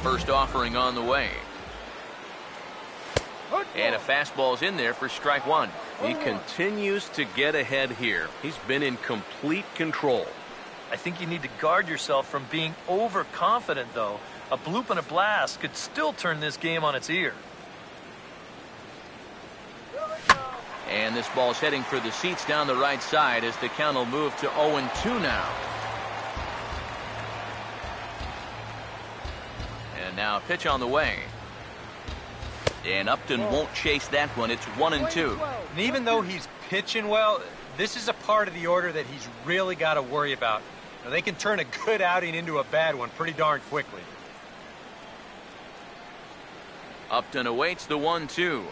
First offering on the way. And a fastball's in there for strike one. He continues to get ahead here. He's been in complete control. I think you need to guard yourself from being overconfident, though. A bloop and a blast could still turn this game on its ear. And this ball's heading for the seats down the right side as the count will move to 0-2 now. And now a pitch on the way. And Upton won't chase that one. It's 1 and 2. And even though he's pitching well, this is a part of the order that he's really got to worry about. Now, they can turn a good outing into a bad one pretty darn quickly. Upton awaits the 1-2.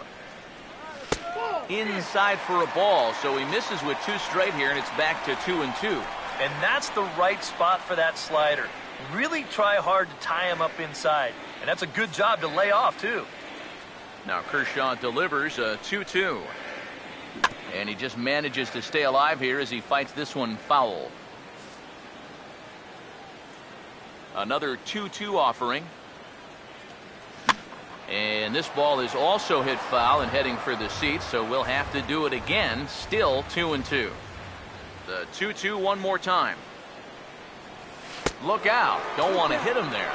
Inside for a ball, so he misses with two straight here, and it's back to 2 and 2. And that's the right spot for that slider. Really try hard to tie him up inside. And that's a good job to lay off, too. Now Kershaw delivers a 2-2. And he just manages to stay alive here as he fights this one foul. Another 2-2 offering. And this ball is also hit foul and heading for the seats, so we'll have to do it again. Still 2 and 2. The 2 2 one more time. Look out. Don't want to hit him there.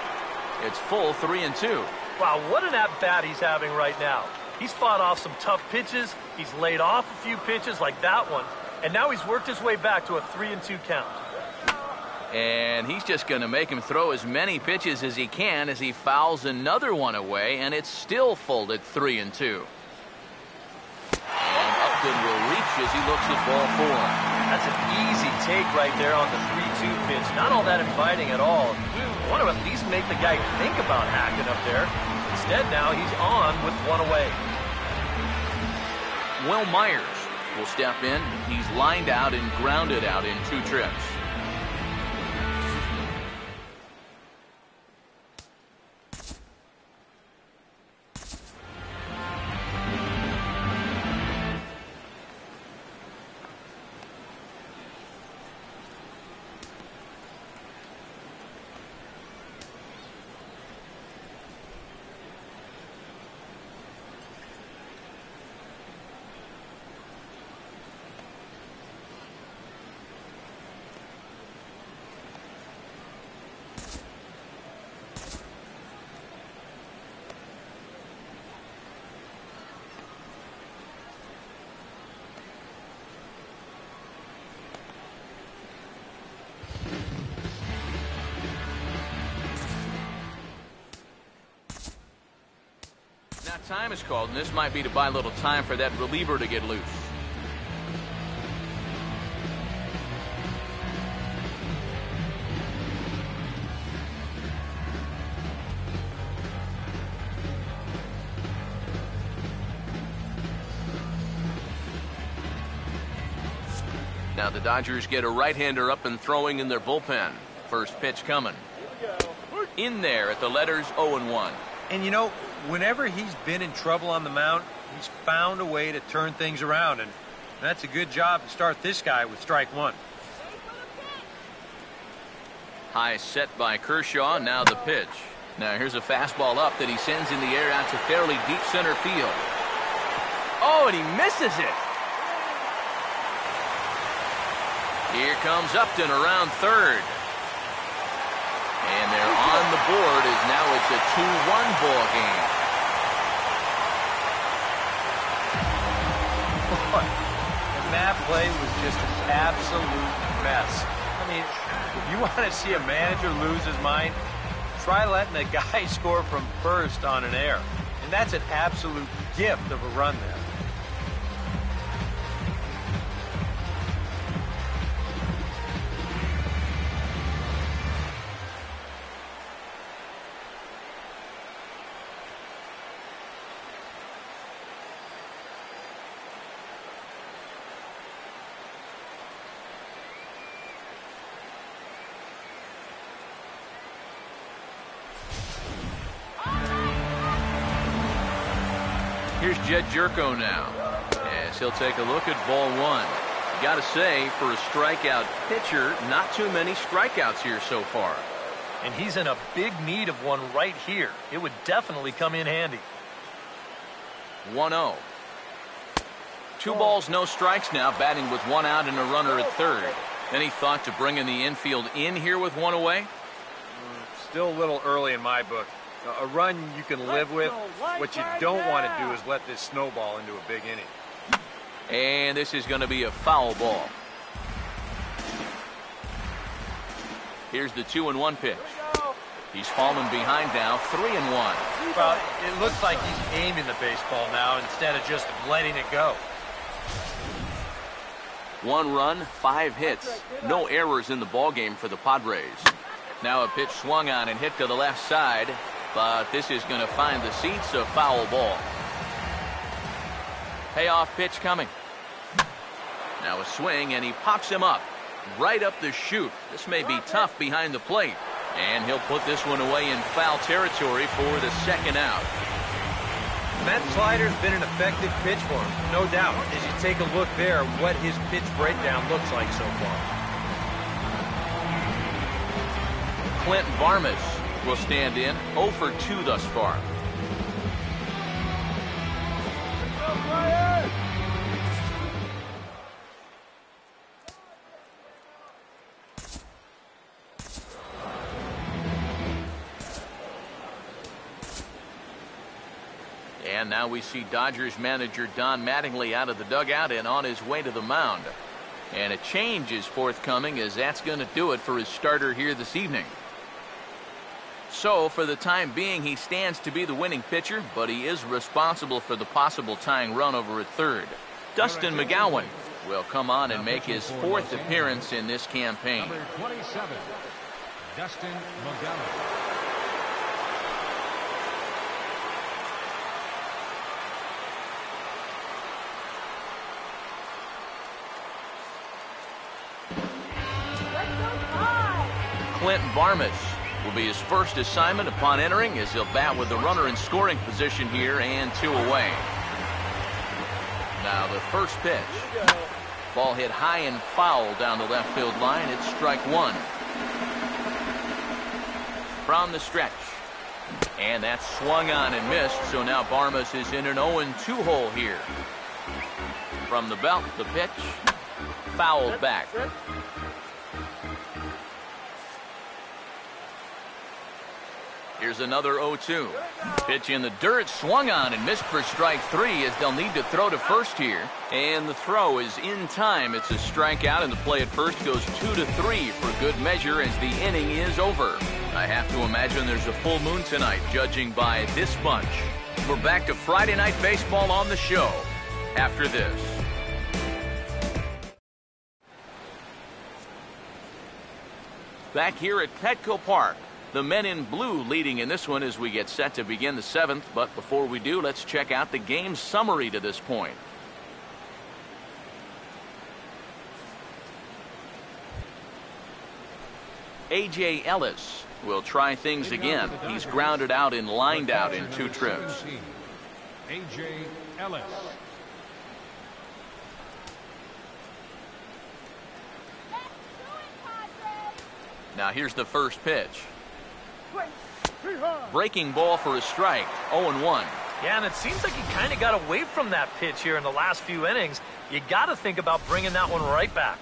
It's full 3 and 2. Wow, what an at bat he's having right now. He's fought off some tough pitches, he's laid off a few pitches like that one, and now he's worked his way back to a 3 and 2 count. And he's just going to make him throw as many pitches as he can as he fouls another one away, and it's still folded 3 and 2. And Upton will reach as he looks at ball four. That's an easy take right there on the 3-2 pitch. Not all that inviting at all. You want to at least make the guy think about hacking up there. Instead now he's on with one away. Wil Myers will step in. He's lined out and grounded out in two trips. Time is called, and this might be to buy a little time for that reliever to get loose. Now the Dodgers get a right-hander up and throwing in their bullpen. First pitch coming. In there at the letters 0 and 1. And you know, whenever he's been in trouble on the mound, he's found a way to turn things around, and that's a good job to start this guy with strike one. High set by Kershaw. Now the pitch. Now here's a fastball up that he sends in the air out to fairly deep center field. Oh, and he misses it. Here comes Upton around third. And they're on the board as now it's a 2-1 ball game. Boy, and that play was just an absolute mess. I mean, if you want to see a manager lose his mind, try letting a guy score from first on an air. And that's an absolute gift of a run there. Here's Gyorko now. As he'll take a look at ball one. Got to say, for a strikeout pitcher, not too many strikeouts here so far. And he's in a big need of one right here. It would definitely come in handy. 1-0. Two oh. balls, no strikes now, batting with one out and a runner at third. Any thought to bringing the infield in here with one away? Mm, still a little early in my book. A run you can live with. What you don't want to do is let this snowball into a big inning. And this is going to be a foul ball. Here's the two and one pitch. He's fallen behind now, three and one. Well, it looks like he's aiming the baseball now instead of just letting it go. One run, five hits, no errors in the ball game for the Padres. Now a pitch swung on and hit to the left side, but this is going to find the seats a foul ball. Payoff pitch coming. Now a swing and he pops him up right up the chute. This may be tough behind the plate. And he'll put this one away in foul territory for the second out. That slider's been an effective pitch for him, no doubt. As you take a look there, what his pitch breakdown looks like so far. Clint Barmes will stand in 0 for 2 thus far. And now we see Dodgers manager Don Mattingly out of the dugout and on his way to the mound. And a change is forthcoming as that's going to do it for his starter here this evening. So, for the time being, he stands to be the winning pitcher, but he is responsible for the possible tying run over at third. Dustin McGowan will come on and make his fourth appearance in this campaign. Number 27, Dustin McGowan. Clint Barmes will be his first assignment upon entering as he'll bat with the runner in scoring position here and two away. Now the first pitch. Ball hit high and foul down the left field line. It's strike one. From the stretch. And that's swung on and missed, so now Barmes is in an 0-2 hole here. From the belt, the pitch. Fouled back. Here's another 0-2. Pitch in the dirt, swung on and missed for strike three as they'll need to throw to first here. And the throw is in time. It's a strikeout and the play at first goes two to three for good measure as the inning is over. I have to imagine there's a full moon tonight, judging by this bunch. We're back to Friday Night Baseball on the show after this. Back here at Petco Park, the men in blue leading in this one as we get set to begin the seventh. But before we do, let's check out the game summary to this point. A.J. Ellis will try things again. He's grounded out and lined out in two trips. A.J. Ellis. Now here's the first pitch. Breaking ball for a strike. 0-1. Yeah, and it seems like he kind of got away from that pitch here in the last few innings. You got to think about bringing that one right back.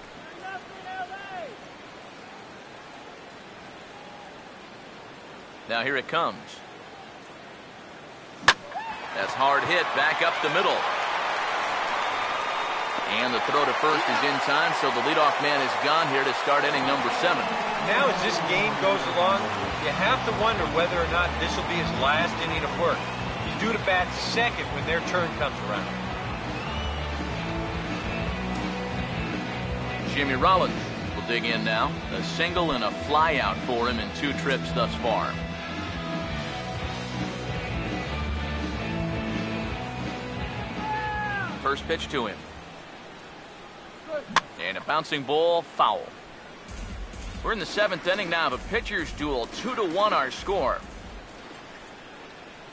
Now here it comes. That's hard hit back up the middle. And the throw to first is in time, so the leadoff man is gone here to start inning number seven. Now, as this game goes along, you have to wonder whether or not this will be his last inning of work. He's due to bat second when their turn comes around. Jimmy Rollins will dig in now. A single and a flyout for him in two trips thus far. First pitch to him. Bouncing ball, foul. We're in the seventh inning now of a pitcher's duel. Two to one our score.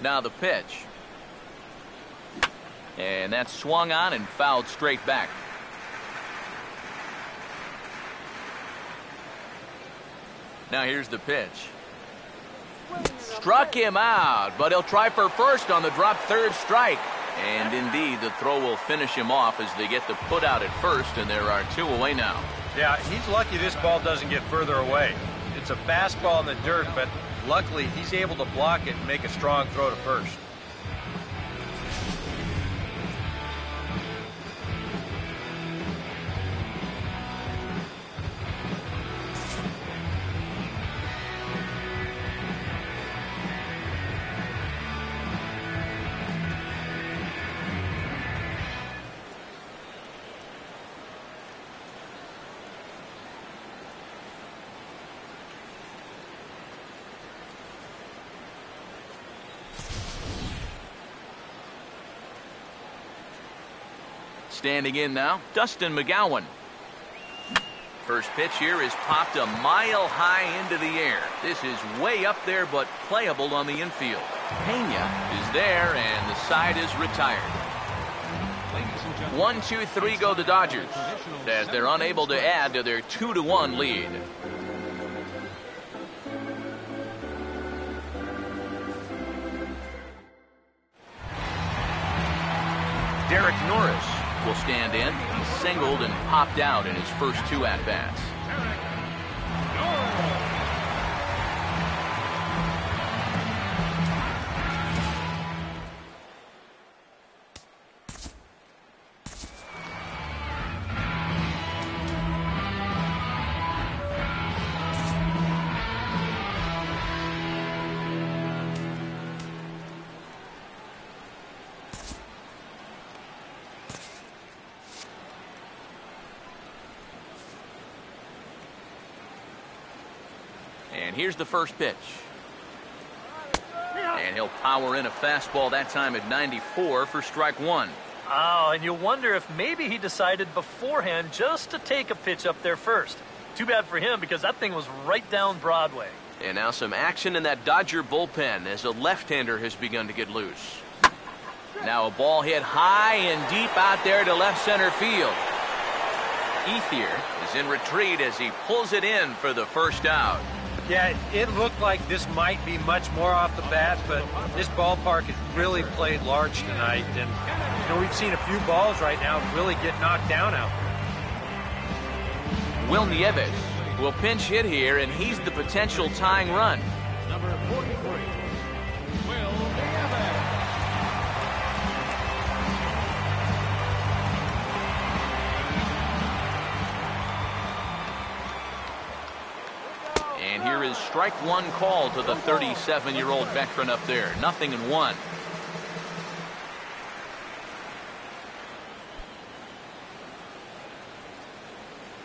Now the pitch. And that's swung on and fouled straight back. Now here's the pitch. Struck him out, but he'll try for first on the drop third strike. And indeed, the throw will finish him off as they get the put out at first, and there are two away now. Yeah, he's lucky this ball doesn't get further away. It's a fastball in the dirt, but luckily he's able to block it and make a strong throw to first. Standing in now, Dustin McGowan. First pitch here is popped a mile high into the air. This is way up there, but playable on the infield. Pena is there, and the side is retired. One, two, three go the Dodgers as they're unable to add to their two to one lead. Derek Norris will stand in. He singled and popped out in his first two at-bats. Here's the first pitch. And he'll power in a fastball that time at 94 for strike one. Oh, and you wonder if maybe he decided beforehand just to take a pitch up there first. Too bad for him because that thing was right down Broadway. And now some action in that Dodger bullpen as a left-hander has begun to get loose. Now a ball hit high and deep out there to left center field. Ethier is in retreat as he pulls it in for the first out. Yeah, it looked like this might be much more off the bat, but this ballpark has really played large tonight. And, you know, we've seen a few balls right now really get knocked down out there. Wil Nieves will pinch hit here, and he's the potential tying run. Number 43, is strike one call to the 37-year-old veteran up there. Nothing in one.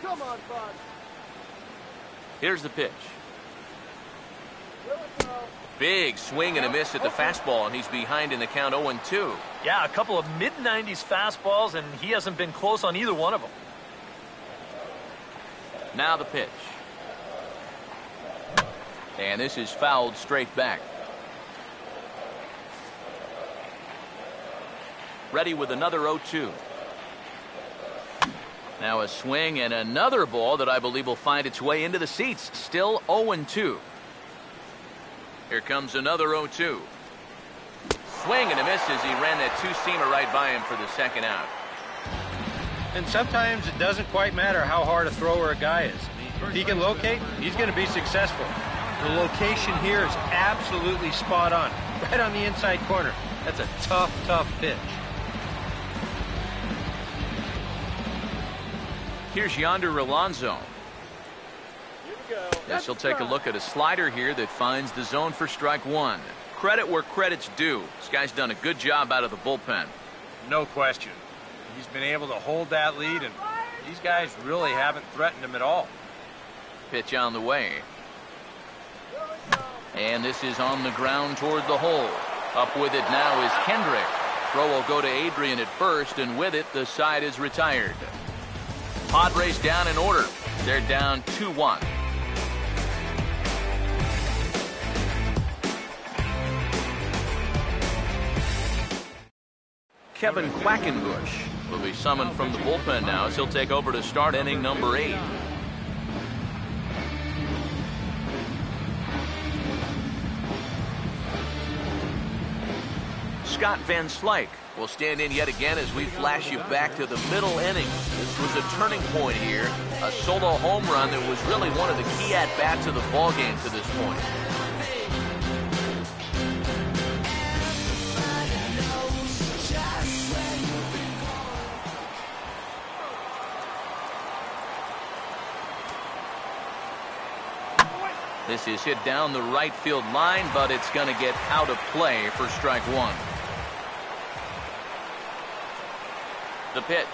Come on, bud. Here's the pitch. Here we go. Big swing and a miss at the fastball, and he's behind in the count 0-2. Yeah, a couple of mid-90s fastballs, and he hasn't been close on either one of them. Now the pitch. And this is fouled straight back. Ready with another 0-2. Now a swing and another ball that I believe will find its way into the seats. Still 0-2. Here comes another 0-2. Swing and a miss as he ran that two-seamer right by him for the second out. And sometimes it doesn't quite matter how hard a thrower a guy is. If he can locate, he's going to be successful. The location here is absolutely spot on. Right on the inside corner. That's a tough, tough pitch. Here's Yonder Alonso. Here we go. Yes, he'll take a look at a slider here that finds the zone for strike one. Credit where credit's due. This guy's done a good job out of the bullpen. No question. He's been able to hold that lead, and these guys really haven't threatened him at all. Pitch on the way. And this is on the ground toward the hole. Up with it now is Kendrick. Throw will go to Adrian at first, and with it, the side is retired. Padres down in order. They're down 2-1. Kevin Quackenbush will be summoned from the bullpen now as he'll take over to start inning number eight. Scott Van Slyke will stand in yet again as we flash you back to the middle innings. This was a turning point here, a solo home run that was really one of the key at-bats of the ball game to this point. This is hit down the right field line, but it's going to get out of play for strike one. The pitch.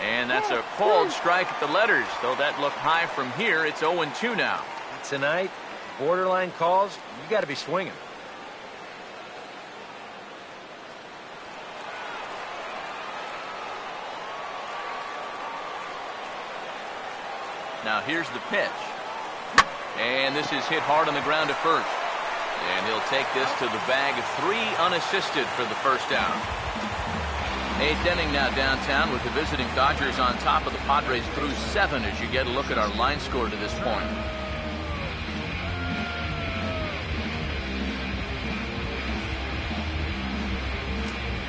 And that's a called strike at the letters, though that looked high from here. It's 0-2 now. Tonight, borderline calls, you got to be swinging. Now here's the pitch. And this is hit hard on the ground at first. And he'll take this to the bag of three unassisted for the first out. Nate Denning now downtown with the visiting Dodgers on top of the Padres through seven as you get a look at our line score to this point.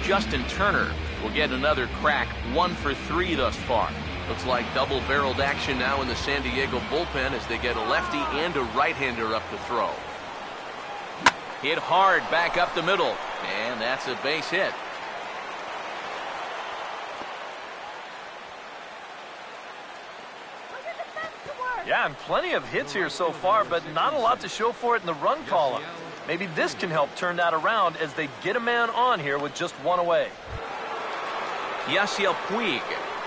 Justin Turner will get another crack, one for three thus far. Looks like double-barreled action now in the San Diego bullpen as they get a lefty and a right-hander up to throw. Hit hard back up the middle, and that's a base hit. Yeah, and plenty of hits here so far, but not a lot to show for it in the run column. Maybe this can help turn that around as they get a man on here with just one away. Yasiel Puig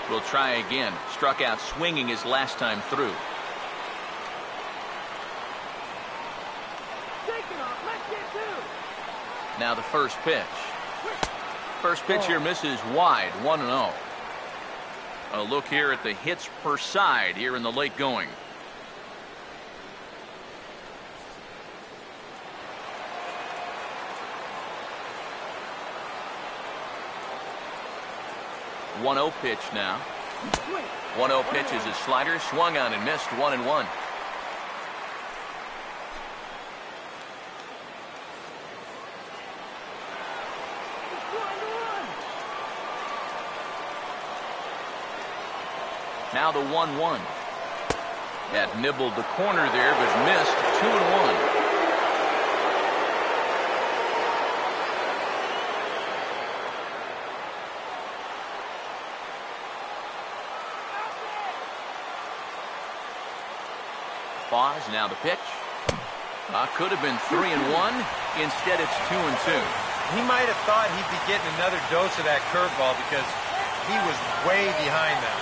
will try again. Struck out swinging his last time through. Now the first pitch. First pitch here misses wide, 1 0. A look here at the hits per side here in the late going. One zero pitch now. 1-0 pitch is his slider swung on and missed one and one. Now the 1 1. That nibbled the corner there, but missed 2 and 1. Pause, now the pitch. Uh, could have been 3 and 1. Instead, it's 2 and 2. He might have thought he'd be getting another dose of that curveball because he was way behind that.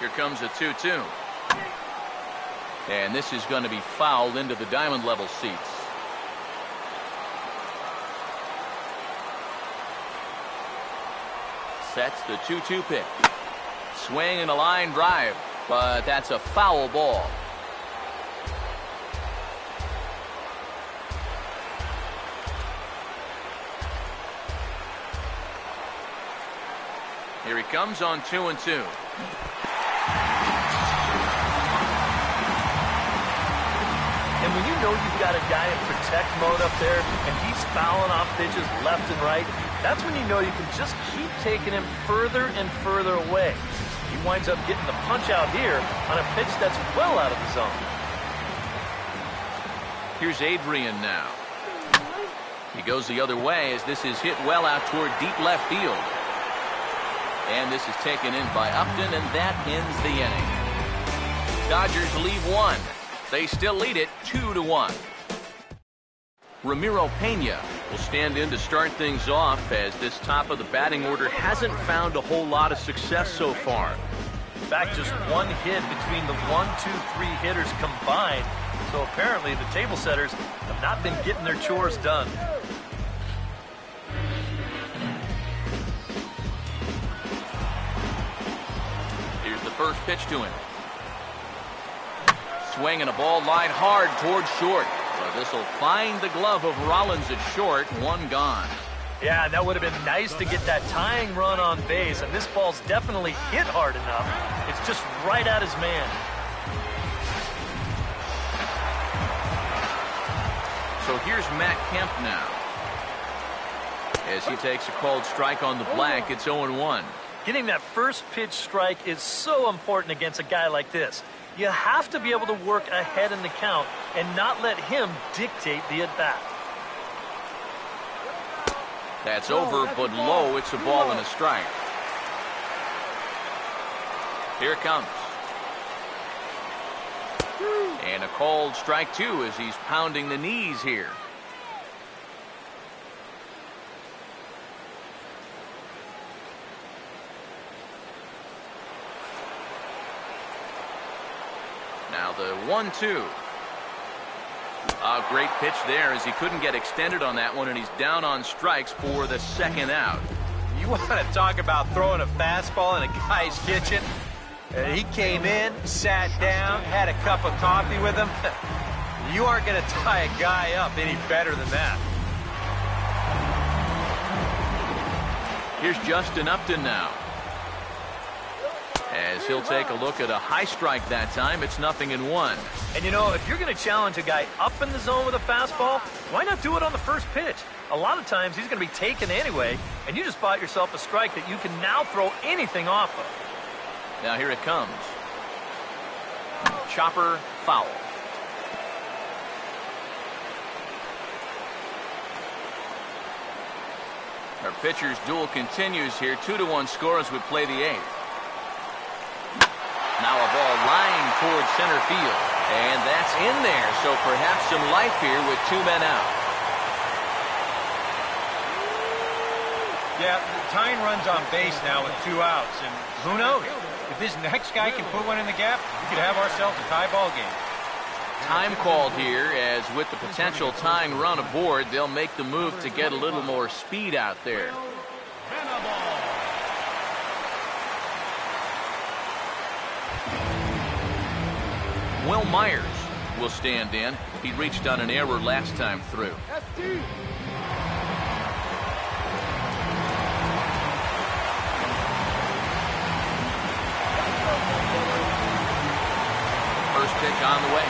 Here comes a 2-2. And this is going to be fouled into the diamond level seats. Sets the 2-2 pitch. Swing and a line drive, but that's a foul ball. Here he comes on two and two. And when you know you've got a guy in protect mode up there and he's fouling off pitches left and right, that's when you know you can just keep taking him further and further away. He winds up getting the punch out here on a pitch that's well out of the zone. Here's Adrian now. He goes the other way as this is hit well out toward deep left field. And this is taken in by Upton, and that ends the inning. Dodgers leave one. They still lead it 2 to 1. Ramiro Pena will stand in to start things off as this top of the batting order hasn't found a whole lot of success so far. In fact, just one hit between the one, two, three hitters combined. So apparently the table setters have not been getting their chores done. Here's the first pitch to him. Swinging a ball line hard towards short. So this will find the glove of Rollins at short. One gone. Yeah, that would have been nice to get that tying run on base, and this ball's definitely hit hard enough. It's just right at his man. So here's Matt Kemp now. As he takes a called strike on the black, it's 0-1. Getting that first pitch strike is so important against a guy like this. You have to be able to work ahead in the count and not let him dictate the at-bat. That's over, but low. It's a ball and a strike. Here it comes. And a called strike two as he's pounding the knees here. Now the one two. A great pitch there as he couldn't get extended on that one and he's down on strikes for the second out. You want to talk about throwing a fastball in a guy's kitchen? Uh, he came in, sat down, had a cup of coffee with him. you aren't going to tie a guy up any better than that. Here's Justin Upton now. As he'll take a look at a high strike that time, it's nothing in one. And you know, if you're going to challenge a guy up in the zone with a fastball, why not do it on the first pitch? A lot of times he's going to be taken anyway, and you just bought yourself a strike that you can now throw anything off of. Now here it comes. Chopper foul. Our pitcher's duel continues here. Two to one score as we play the eighth. Now a ball lined towards center field. And that's in there, so perhaps some life here with two men out. Yeah, tying runs on base now with two outs, and who knows? If this next guy can put one in the gap, we could have ourselves a tie ball game. Time called here as with the potential tying run aboard, they'll make the move to get a little more speed out there. Wil Myers will stand in. He reached on an error last time through. ST. First pitch on the way.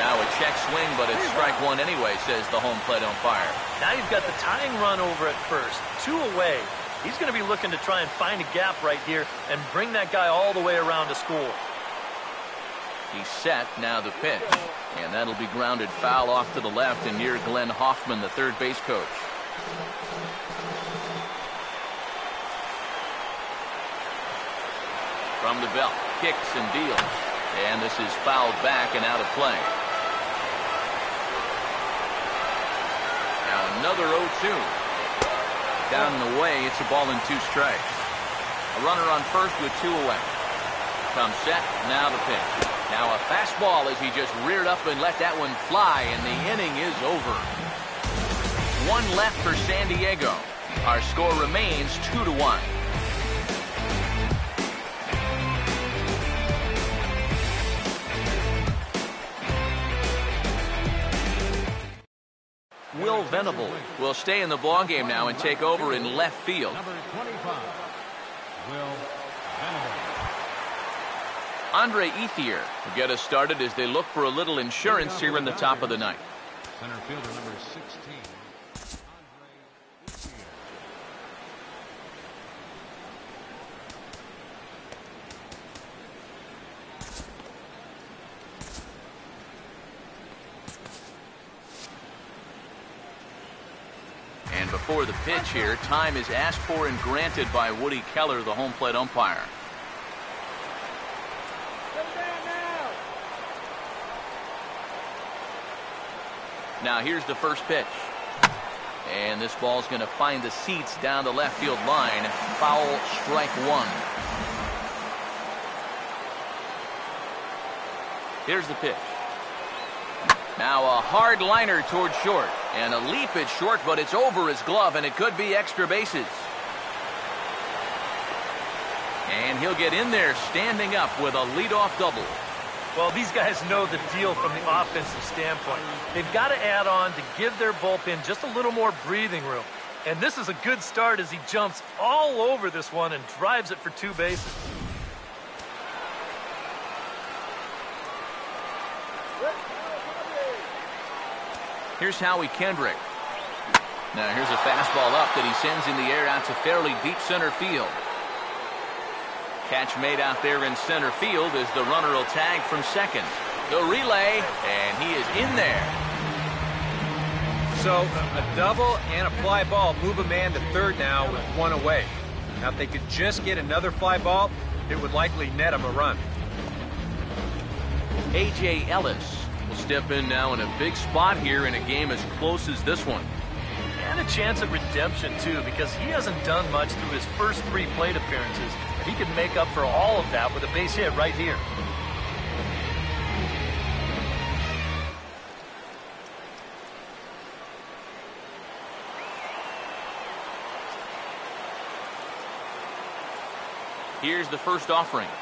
Now a check swing, but it's strike one anyway, says the home plate umpire. Now you've got the tying run over at first, two away. He's going to be looking to try and find a gap right here and bring that guy all the way around to score. He's set, now the pitch. And that'll be grounded foul off to the left and near Glenn Hoffman, the third base coach. From the belt, kicks and deals. And this is fouled back and out of play. Now another 0-2. Down and away, it's a ball and two strikes. A runner on first with two away. Comes set, now the pitch. Now a fastball as he just reared up and let that one fly, and the inning is over. One left for San Diego. Our score remains two to one. Will Venable will stay in the ballgame now and take over in left field. Number 25, Will. Andre Ethier will get us started as they look for a little insurance here in the top of the ninth. Center fielder number 16, And before the pitch here, time is asked for and granted by Woody Keller, the home plate umpire. Set it down now. Now here's the first pitch. And this ball's going to find the seats down the left field line. Foul strike one. Here's the pitch. Now a hard liner towards short. And a leap at short, but it's over his glove, and it could be extra bases. And he'll get in there standing up with a leadoff double. Well, these guys know the deal from the offensive standpoint. They've got to add on to give their bullpen just a little more breathing room. And this is a good start as he jumps all over this one and drives it for two bases. Here's Howie Kendrick. Now here's a fastball up that he sends in the air out to fairly deep center field. Catch made out there in center field as the runner will tag from second. The relay, and he is in there. So a double and a fly ball move a man to third now with one away. Now if they could just get another fly ball, it would likely net them a run. A.J. Ellis will step in now in a big spot here in a game as close as this one. And a chance at redemption, too, because he hasn't done much through his first three plate appearances. He can make up for all of that with a base hit right here. Here's the first offering.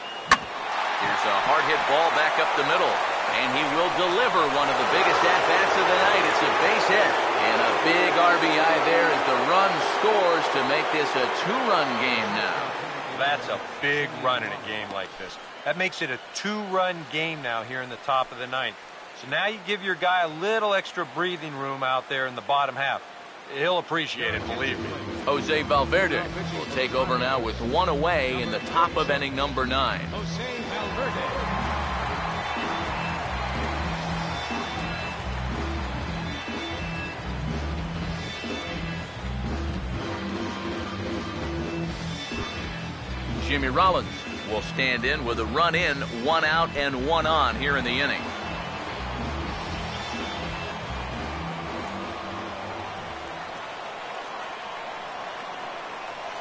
Here's a hard hit ball back up the middle. And he will deliver one of the biggest at-bats of the night. It's a base hit. And a big RBI there as the run scores to make this a two-run game now. That's a big run in a game like this. That makes it a two-run game now here in the top of the ninth. So now you give your guy a little extra breathing room out there in the bottom half. He'll appreciate it, believe me. Jose Valverde will take over now with one away in the top of inning number nine. Jose Valverde. Jimmy Rollins will stand in with a run in, one out, and one on here in the inning.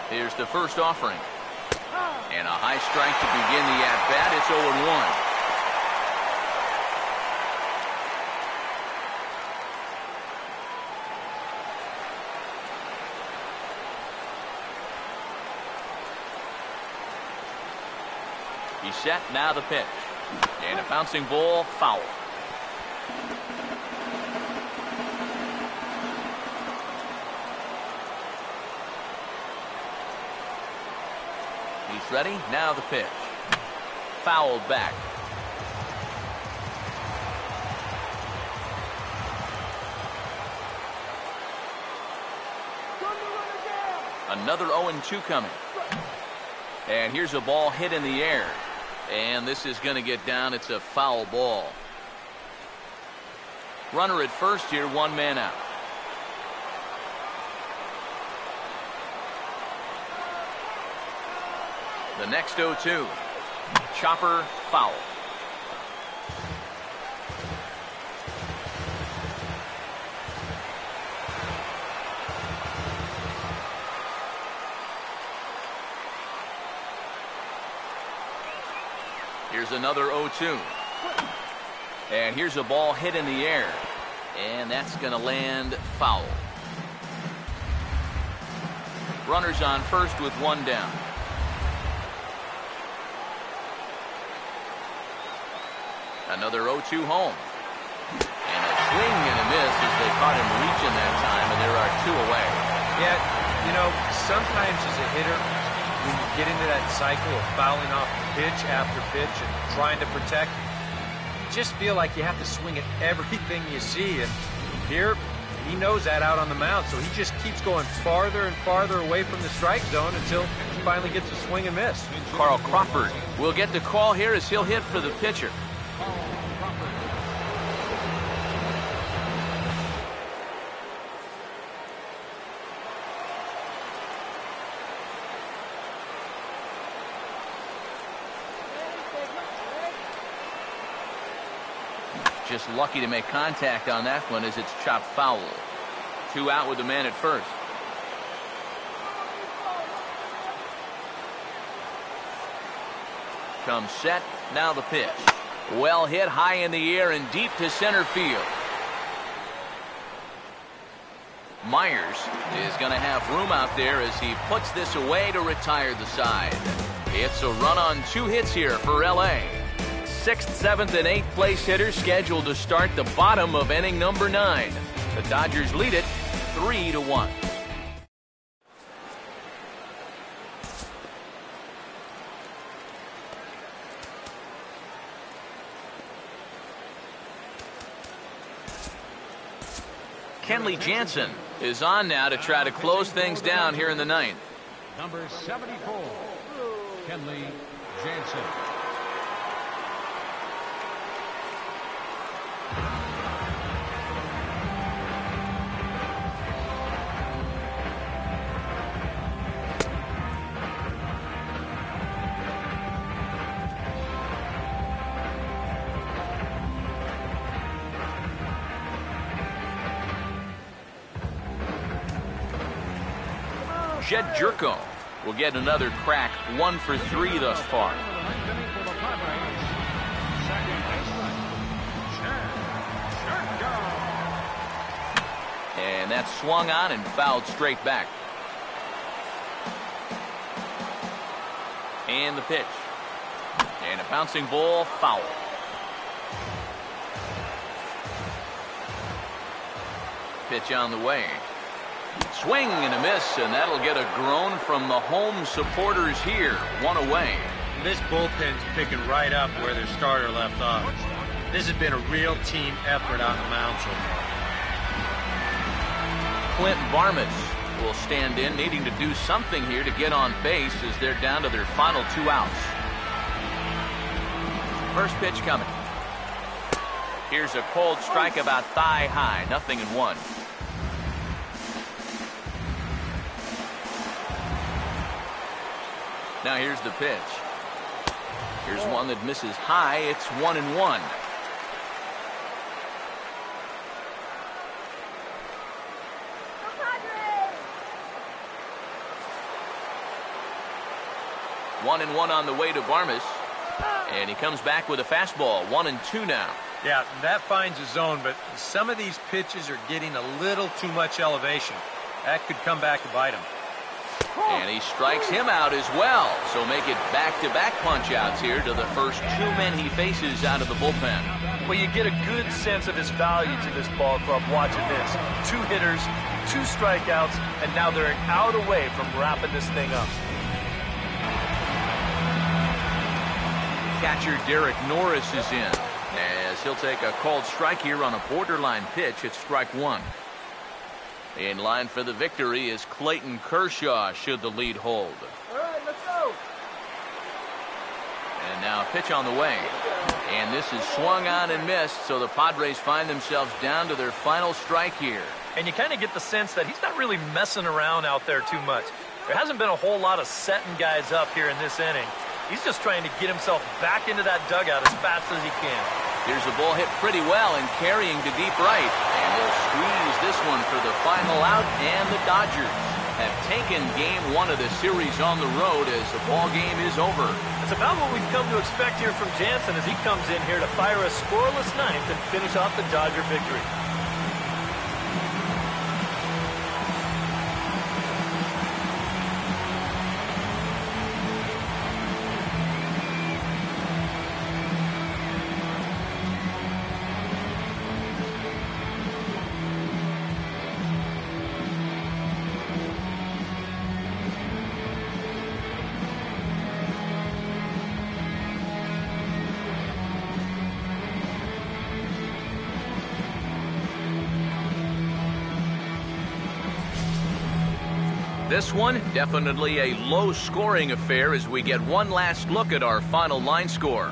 Here's the first offering. And a high strike to begin the at-bat. It's 0-1. He's set, now the pitch. And a bouncing ball, foul. He's ready, now the pitch. Fouled back. Another 0-2 coming. And here's a ball hit in the air. And this is going to get down. It's a foul ball. Runner at first here, one man out. The next 0-2. Chopper foul. Here's another 0-2. And here's a ball hit in the air. And that's going to land foul. Runners on first with one down. Another 0-2 home. And a swing and a miss as they caught him reaching that time, and there are two away. Yeah, you know, sometimes as a hitter, when you get into that cycle of fouling off pitch after pitch and trying to protect, you just feel like you have to swing at everything you see. And here, he knows that out on the mound, so he just keeps going farther and farther away from the strike zone until he finally gets a swing and miss. Carl Crawford will get the call here as he'll hit for the pitcher. Lucky to make contact on that one as it's chopped foul. Two out with the man at first. Comes set, now the pitch. Well hit high in the air and deep to center field. Myers is going to have room out there as he puts this away to retire the side. It's a run on two hits here for LA. Sixth, seventh, and eighth place hitters scheduled to start the bottom of inning number nine. The Dodgers lead it three to one. Kenley Jansen is on now to try to close things down here in the ninth. Number 74, Kenley Jansen. Jedd Gyorko will get another crack, one for three thus far. And that's swung on and fouled straight back. And the pitch. And a bouncing ball, foul. Pitch on the way. Swing and a miss, and that'll get a groan from the home supporters here. One away. This bullpen's picking right up where their starter left off. This has been a real team effort on the mound so far. Clint Barmes will stand in, needing to do something here to get on base as they're down to their final two outs. First pitch coming. Here's a cold strike about thigh high, nothing in one. The pitch. Here's one that misses high. It's one and one. One and one on the way to Barmes. And he comes back with a fastball. One and two now. Yeah, that finds a zone, but some of these pitches are getting a little too much elevation. That could come back to bite him. And he strikes him out as well. So make it back-to-back punch-outs here to the first two men he faces out of the bullpen. Well, you get a good sense of his value to this ball club watching this. Two hitters, two strikeouts, and now they're an out away from wrapping this thing up. Catcher Derek Norris is in as he'll take a called strike here on a borderline pitch at strike one. In line for the victory is Clayton Kershaw should the lead hold. All right, let's go. And now pitch on the way. And this is swung on and missed, so the Padres find themselves down to their final strike here. And you kind of get the sense that he's not really messing around out there too much. There hasn't been a whole lot of setting guys up here in this inning. He's just trying to get himself back into that dugout as fast as he can. Here's a ball hit pretty well and carrying to deep right. And they'll squeeze this one for the final out. And the Dodgers have taken game one of the series on the road as the ball game is over. It's about what we've come to expect here from Jansen as he comes in here to fire a scoreless ninth and finish off the Dodger victory. This one, definitely a low scoring affair as we get one last look at our final line score.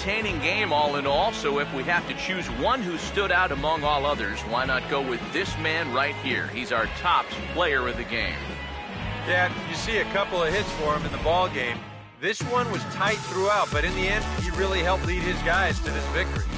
Entertaining game all in all, so if we have to choose one who stood out among all others, why not go with this man right here? He's our top player of the game. Yeah, you see a couple of hits for him in the ball game. This one was tight throughout, but in the end, he really helped lead his guys to this victory.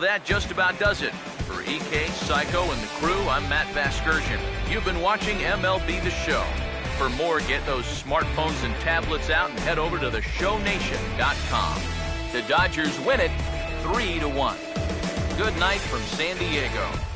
That just about does it. For EK, Psycho, and the crew, I'm Matt Vasgersian. You've been watching MLB The Show. For more, get those smartphones and tablets out and head over to theshownation.com. The Dodgers win it 3 to 1. Good night from San Diego.